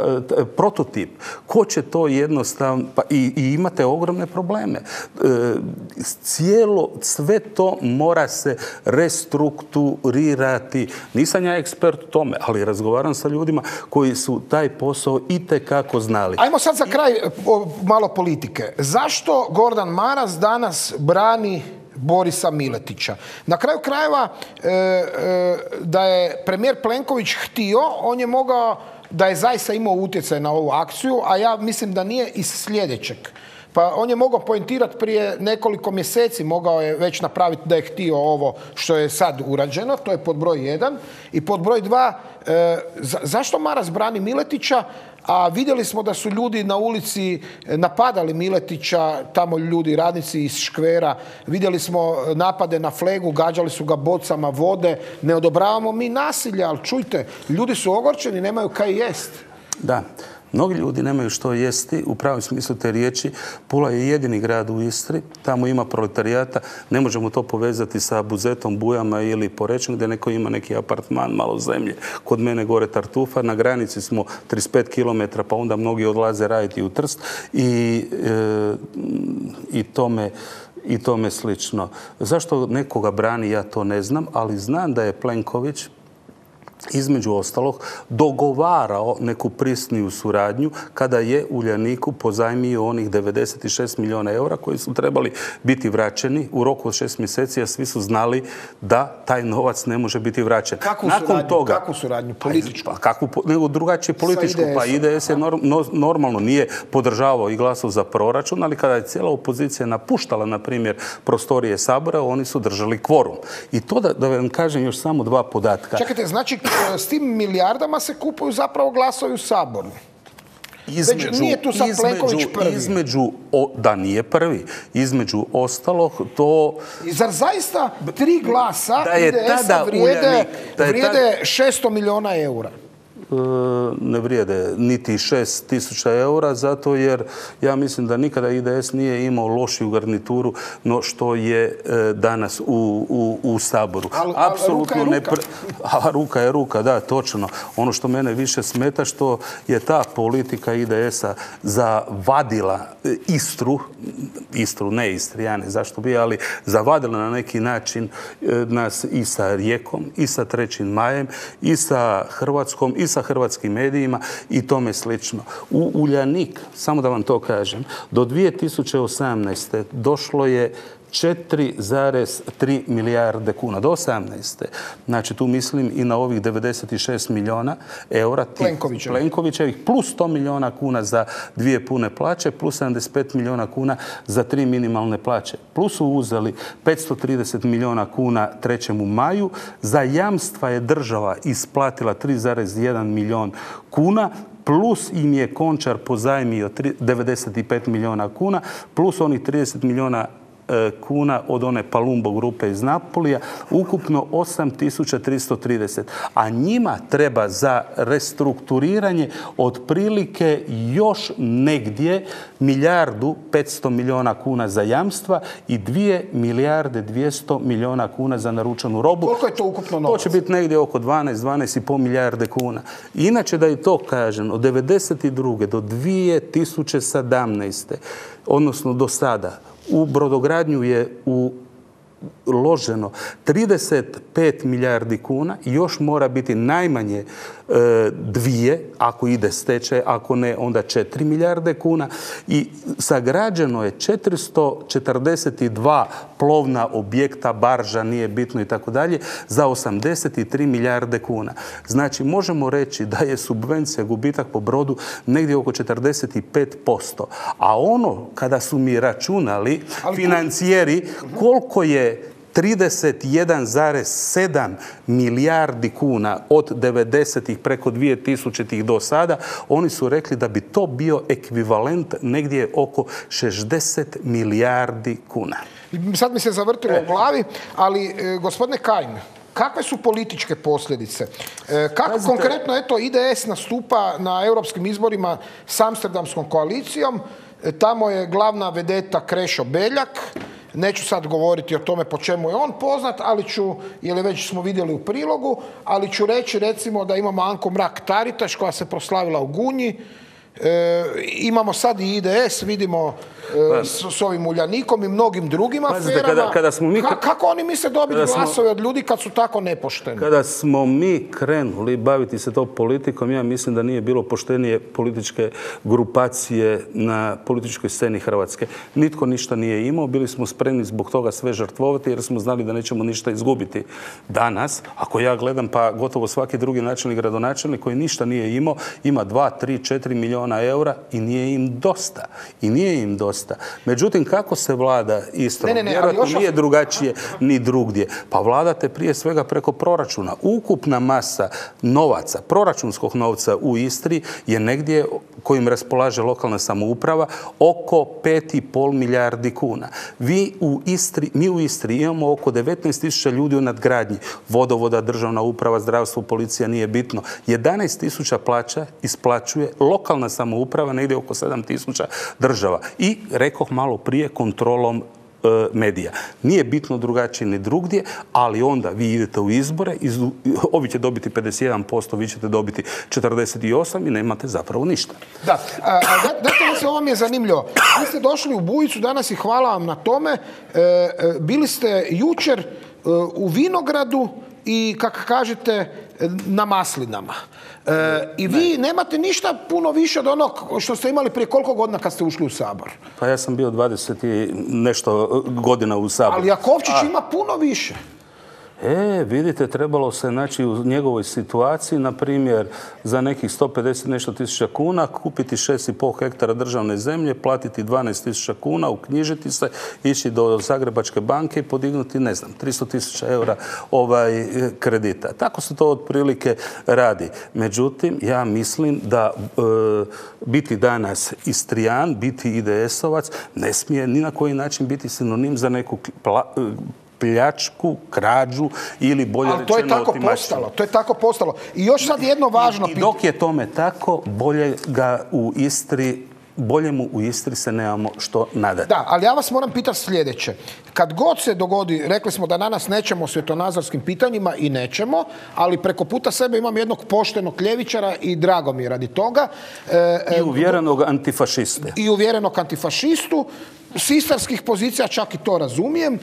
prototip. Ko će to jednostavno... Pa i, i imate ogromne probleme. E, cijelo, sve to mora se restrukturirati. Nisam ja ekspert u tome, ali razgovaram sa ljudima koji su taj posao i kako znali. Ajmo sad za kraj malo politike. Zašto Gordan Maras danas brani Borisa Miletića. Na kraju krajeva, e, e, da je premijer Plenković htio, on je mogao da je zaista imao utjecaj na ovu akciju, a ja mislim da nije iz sljedećeg. Pa on je mogao poentirati prije nekoliko mjeseci, mogao je već napraviti da je htio ovo što je sad urađeno, to je pod broj jedan. I pod broj dva, e, zašto Maras brani Miletića, a vidjeli smo da su ljudi na ulici napadali Miletića, tamo ljudi, radnici iz Škvera, vidjeli smo napade na flegu, gađali su ga bocama vode, ne odobravamo mi nasilje, ali čujte, ljudi su ogorčeni, nemaju kaj jest. Da. Mnogi ljudi nemaju što jesti, u pravom smislu te riječi. Pula je jedini grad u Istri, tamo ima proletarijata, ne možemo to povezati sa Buzetom, Bujama ili Porečom gdje neko ima neki apartman, malo zemlje. Kod mene gore Tartufa, na granici smo 35 km, pa onda mnogi odlaze raditi u Trst i, e, i tome i tome slično. Zašto nekoga brani, ja to ne znam, ali znam da je Plenković između ostalog dogovarao neku prisniju suradnju kada je Uljaniku pozajmio onih 96 milijuna eura koji su trebali biti vraćeni u roku od šest mjeseci, a svi su znali da taj novac ne može biti vraćen. Kakvu Nakon suradnju, toga, kakvu suradnju? Političku? Pa, kakvu, nego drugačije političku. Pa IDS je normalno nije podržavao i glasov za proračun, ali kada je cijela opozicija napuštala, na primjer, prostorije Sabora, oni su držali kvorum. I to da, da vam kažem još samo dva podatka. Čekajte, znači s tim milijardama se kupuju zapravo glasovi u saborni. Između, nije tu sad između, prvi. Između, da nije prvi, između ostalog to... I zar zaista tri glasa da je tada vrijede, vrijede 600 milijuna eura? E, ne vrijede niti šest tisuća eura, zato jer ja mislim da nikada IDS nije imao lošiju garnituru no što je e, danas u, u, Saboru. Apsolutno ne... *laughs* A ruka je ruka, da, točno. Ono što mene više smeta što je ta politika IDS-a zavadila e, Istru, Istru, ne Istrijane, zašto bi, ali zavadila na neki način nas i sa Rijekom, i sa Trećim majem, i sa Hrvatskom, i sa hrvatskim medijima i tome slično. U Uljanik, samo da vam to kažem, do 2018. došlo je 4,3 milijarde kuna do 18. Znači tu mislim i na ovih 96 milijuna eura Plenkovićevih plus 100 milijuna kuna za dvije pune plaće plus 75 milijuna kuna za tri minimalne plaće. Plus su uzeli 530 milijuna kuna trećemu maju. Za jamstva je država isplatila 3,1 milijun kuna plus im je Končar pozajmio 95 milijuna kuna, plus onih 30 milijuna kuna od one Palumbo grupe iz Napolija, ukupno 8330. A njima treba za restrukturiranje otprilike još negdje milijardu 500 milijuna kuna za jamstva i 2 milijarde 200 milijuna kuna za naručenu robu. Koliko je to ukupno novac? To će biti negdje oko 12, 12,5 milijarde kuna. Inače da i to kažem, od 1992. do 2017. odnosno do sada, u brodogradnju je u loženo 35 milijardi kuna i još mora biti najmanje E, dvije, ako ide stečaj, ako ne, onda četiri milijarde kuna. I sagrađeno je 442 plovna objekta, barža, nije bitno i tako dalje, za 83 milijarde kuna. Znači, možemo reći da je subvencija gubitak po brodu negdje oko 45%. A ono, kada su mi računali financijeri, koliko je 31,7 milijardi kuna od 90-ih preko 2000-ih do sada, oni su rekli da bi to bio ekvivalent negdje oko 60 milijardi kuna. Sad mi se zavrtilo u glavi, ali e, gospodine Kajn, kakve su političke posljedice? E, kako Pazite. konkretno eto IDS nastupa na europskim izborima s Amsterdamskom koalicijom? E, tamo je glavna vedeta Krešo Beljak. Neću sad govoriti o tome po čemu je on poznat, ali ću, jer je već smo vidjeli u prilogu, ali ću reći recimo da imamo Anku Mrak Taritaš koja se proslavila u Gunji, E, imamo sad i IDS, vidimo e, s, s ovim Uljanikom i mnogim drugim Pazite, aferama. kada- kada smo mi- Ka- kako oni misle dobiti glasove od ljudi kad su tako nepošteni? Kada smo mi krenuli baviti se to politikom, ja mislim da nije bilo poštenije političke grupacije na političkoj sceni Hrvatske. Nitko ništa nije imao, bili smo spremni zbog toga sve žrtvovati jer smo znali da nećemo ništa izgubiti. Danas, ako ja gledam pa gotovo svaki drugi načelnik gradonačelnik koji ništa nije imao, ima 2, 3, 4 milijuna eura i nije im dosta. I nije im dosta. Međutim, kako se vlada Istrom? Ne, ne, ne, ali Vjerojatno još nije drugačije ni drugdje. Pa vladate prije svega preko proračuna. Ukupna masa novaca, proračunskog novca u Istri je negdje kojim raspolaže lokalna samouprava oko 5,5 milijardi kuna. Vi u Istri, mi u Istri imamo oko 19 tisuća ljudi u nadgradnji. Vodovoda, državna uprava, zdravstvo, policija, nije bitno. 11 tisuća plaća isplaćuje lokalna samouprava, negdje oko 7 tisuća država. I, rekoh malo prije, kontrolom e, medija. Nije bitno drugačije ni drugdje, ali onda vi idete u izbore, ovi će dobiti 51%, vi ćete dobiti 48% i nemate zapravo ništa. Da, a, a da- dajte mi se, ovo mi je zanimljivo. Vi ste došli u Bujicu danas i hvala vam na tome. E, e, bili ste jučer u Vinogradu i, kako kažete, na Maslinama. E, I vi nemate ništa puno više od onog što ste imali prije koliko godina kad ste ušli u Sabor. Pa ja sam bio 20 i nešto godina u Saboru. Ali Jakovčić ima puno više. E, vidite, trebalo se naći u njegovoj situaciji, na primjer, za nekih 150 nešto tisuća kuna, kupiti 6,5 hektara državne zemlje, platiti 12 tisuća kuna, uknjižiti se, ići do Zagrebačke banke i podignuti, ne znam, 300 tisuća eura ovaj, kredita. Tako se to otprilike radi. Međutim, ja mislim da e, biti danas Istrijan, biti IDS-ovac, ne smije ni na koji način biti sinonim za neku pljačku, krađu ili bolje Ali to je tako otimačinu. postalo. To je tako postalo. I još sad jedno važno I pitanje. dok je tome tako, bolje ga u Istri, bolje mu u Istri se nemamo što nadati. Da, ali ja vas moram pitati sljedeće. Kad god se dogodi, rekli smo da danas nećemo o svjetonazorskim pitanjima i nećemo, ali preko puta sebe imam jednog poštenog ljevičara i drago mi je radi toga. E, e, I uvjerenog antifašiste. i uvjerenog antifašistu. S istarskih pozicija čak i to razumijem, e,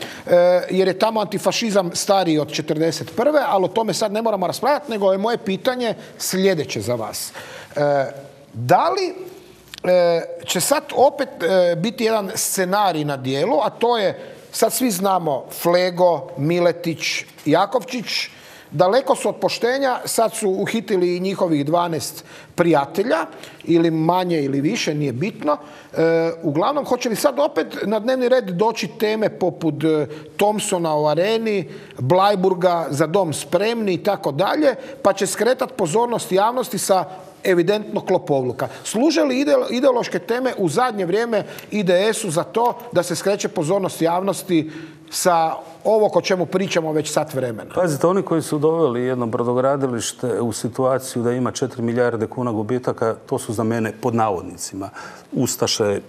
jer je tamo antifašizam stariji od 41. ali o tome sad ne moramo raspravljati, nego je moje pitanje sljedeće za vas. Da li će sad opet e, biti jedan scenarij na dijelu, a to je, sad svi znamo, Flego, Miletić, Jakovčić, Daleko su od poštenja, sad su uhitili i njihovih 12 prijatelja, ili manje ili više, nije bitno. E, uglavnom, hoće li sad opet na dnevni red doći teme poput e, Thompsona u areni, Blajburga za dom spremni i tako dalje, pa će skretat pozornost javnosti sa evidentno klopovluka. Služe li ide- ideološke teme u zadnje vrijeme IDS-u za to da se skreće pozornost javnosti sa ovog o čemu pričamo već sat vremena? Pazite, oni koji su doveli jedno brodogradilište u situaciju da ima 4 milijarde kuna gubitaka, to su za mene pod navodnicima Ustaše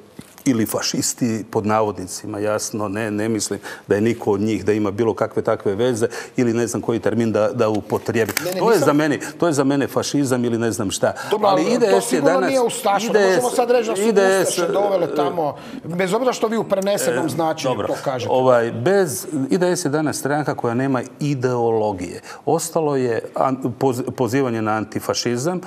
ili fašisti pod navodnicima, jasno, ne, ne mislim da je niko od njih da ima bilo kakve takve veze ili ne znam koji termin da, da upotrijebi. Ne, ne, to, je nisam- za mene, to je za mene fašizam ili ne znam šta. Dobro, ali IDS je sigurno danas- nije Ustaša. Ne možemo sad reći da su IDS Ustaše dovele tamo, bez obzira što vi u prenesenom značenju E, Dobro. to kažete. Ovaj, bez, IDS je danas stranka koja nema ideologije. Ostalo je an- poz- pozivanje na antifašizam.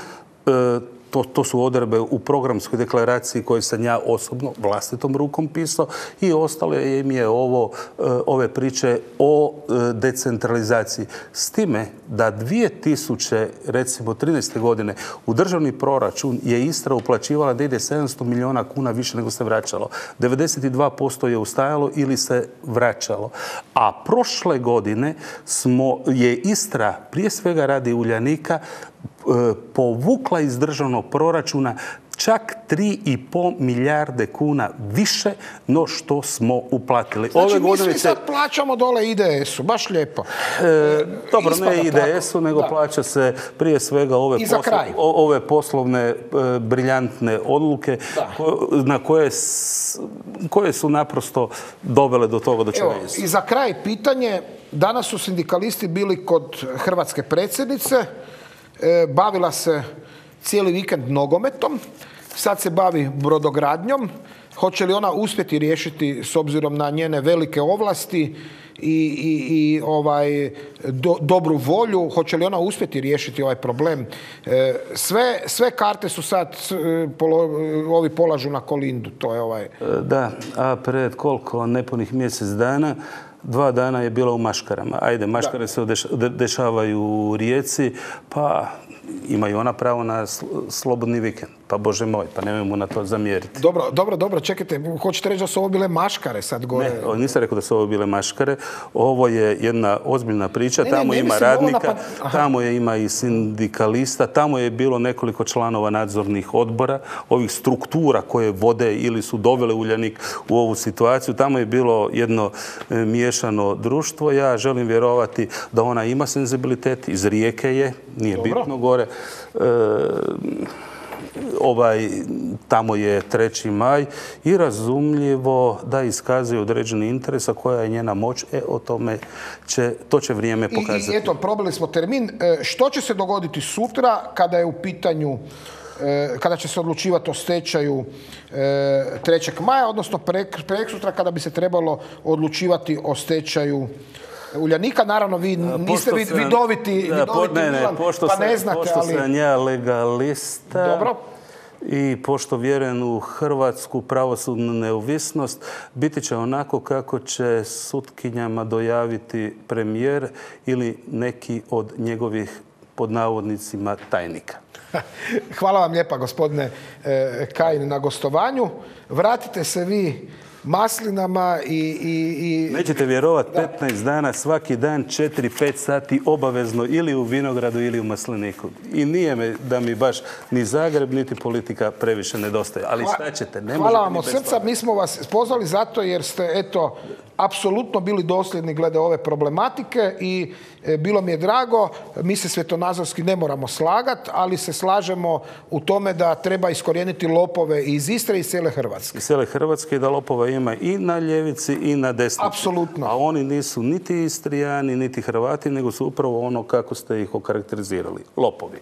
To, su odredbe u programskoj deklaraciji koje sam ja osobno vlastitom rukom pisao i ostale im je ovo, e, ove priče o e, decentralizaciji. S time da 2000, recimo 13. godine u državni proračun je Istra uplaćivala ide 700 milijuna kuna više nego se vraćalo. 92% je ustajalo ili se vraćalo. A prošle godine smo, je Istra prije svega radi Uljanika povukla iz državnog proračuna čak 3,5 milijarde kuna više no što smo uplatili. Znači, mi svi sad plaćamo dole IDS-u, baš lijepo. E, dobro, ne IDS-u, nego plaća se prije svega ove, ove poslovne e, briljantne odluke na koje, koje su naprosto dovele do toga do čega I za kraj pitanje, danas su sindikalisti bili kod Hrvatske predsjednice, E, bavila se cijeli vikend nogometom, sad se bavi brodogradnjom. Hoće li ona uspjeti riješiti s obzirom na njene velike ovlasti i, i, ovaj, dobru volju, hoće li ona uspjeti riješiti ovaj problem. E, sve, sve karte su sad, e, ovi polažu na kolindu, to je ovaj... Da, a pred koliko nepunih mjesec dana dva dana je bila u Maškarama. Ajde, Maškare se dešavaju u Rijeci, pa imaju ona pravo na slobodni vikend. Pa bože moj, pa nemojmo na to zamjeriti. Dobro, dobro, dobro, čekajte, hoćete reći da su ovo bile maškare sad gore? Ne, nisam rekao da su ovo bile maškare. Ovo je jedna ozbiljna priča, tamo ima radnika, tamo je ima i sindikalista, tamo je bilo nekoliko članova nadzornih odbora, ovih struktura koje vode ili su dovele Uljanik u ovu situaciju. Tamo je bilo jedno e, miješano društvo. Ja želim vjerovati da ona ima senzibilitet, iz rijeke je, nije bitno gore. E, ovaj, tamo je 3. maj i razumljivo da iskazuje određeni interes, a koja je njena moć, e, o tome će, to će vrijeme pokazati. I, eto, probili smo termin. E, što će se dogoditi sutra kada je u pitanju e, kada će se odlučivati o stečaju 3. maja, odnosno preksutra kada bi se trebalo odlučivati o stečaju Uljanika. Naravno, vi niste vidoviti, ne, ne, pošto pa ne znate, pošto sam ja legalista, Dobro. i pošto vjerujem u hrvatsku pravosudnu neovisnost, biti će onako kako će sutkinjama dojaviti premijer ili neki od njegovih pod navodnicima tajnika. *laughs* Hvala vam lijepa gospodine eh, Kajin na gostovanju. Vratite se vi maslinama i... i, i... Nećete vjerovati, 15 dana svaki dan, 4-5 sati obavezno ili u Vinogradu ili u Masliniku. I nije me da mi baš ni Zagreb, niti politika previše nedostaje. Ali šta ćete, ne Hvala vam od srca, mi smo vas pozvali zato jer ste, eto, apsolutno bili dosljedni glede ove problematike i bilo mi je drago, mi se svjetonazorski ne moramo slagati, ali se slažemo u tome da treba iskorijeniti lopove iz Istre i cijele Hrvatske. Iz cijele Hrvatske i da lopova ima i na ljevici i na desnici. Apsolutno. A oni nisu niti Istrijani, niti Hrvati, nego su upravo ono kako ste ih okarakterizirali. Lopovi.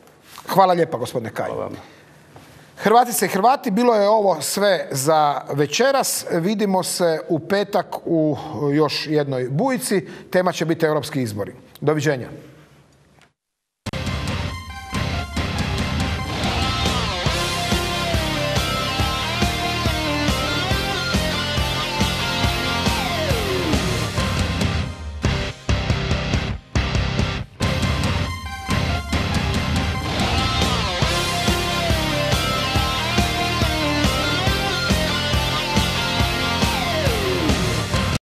Hvala lijepa gospodine Kaj. Hrvatice i Hrvati, bilo je ovo sve za večeras. Vidimo se u petak u još jednoj bujici. Tema će biti europski izbori. Do widzenia.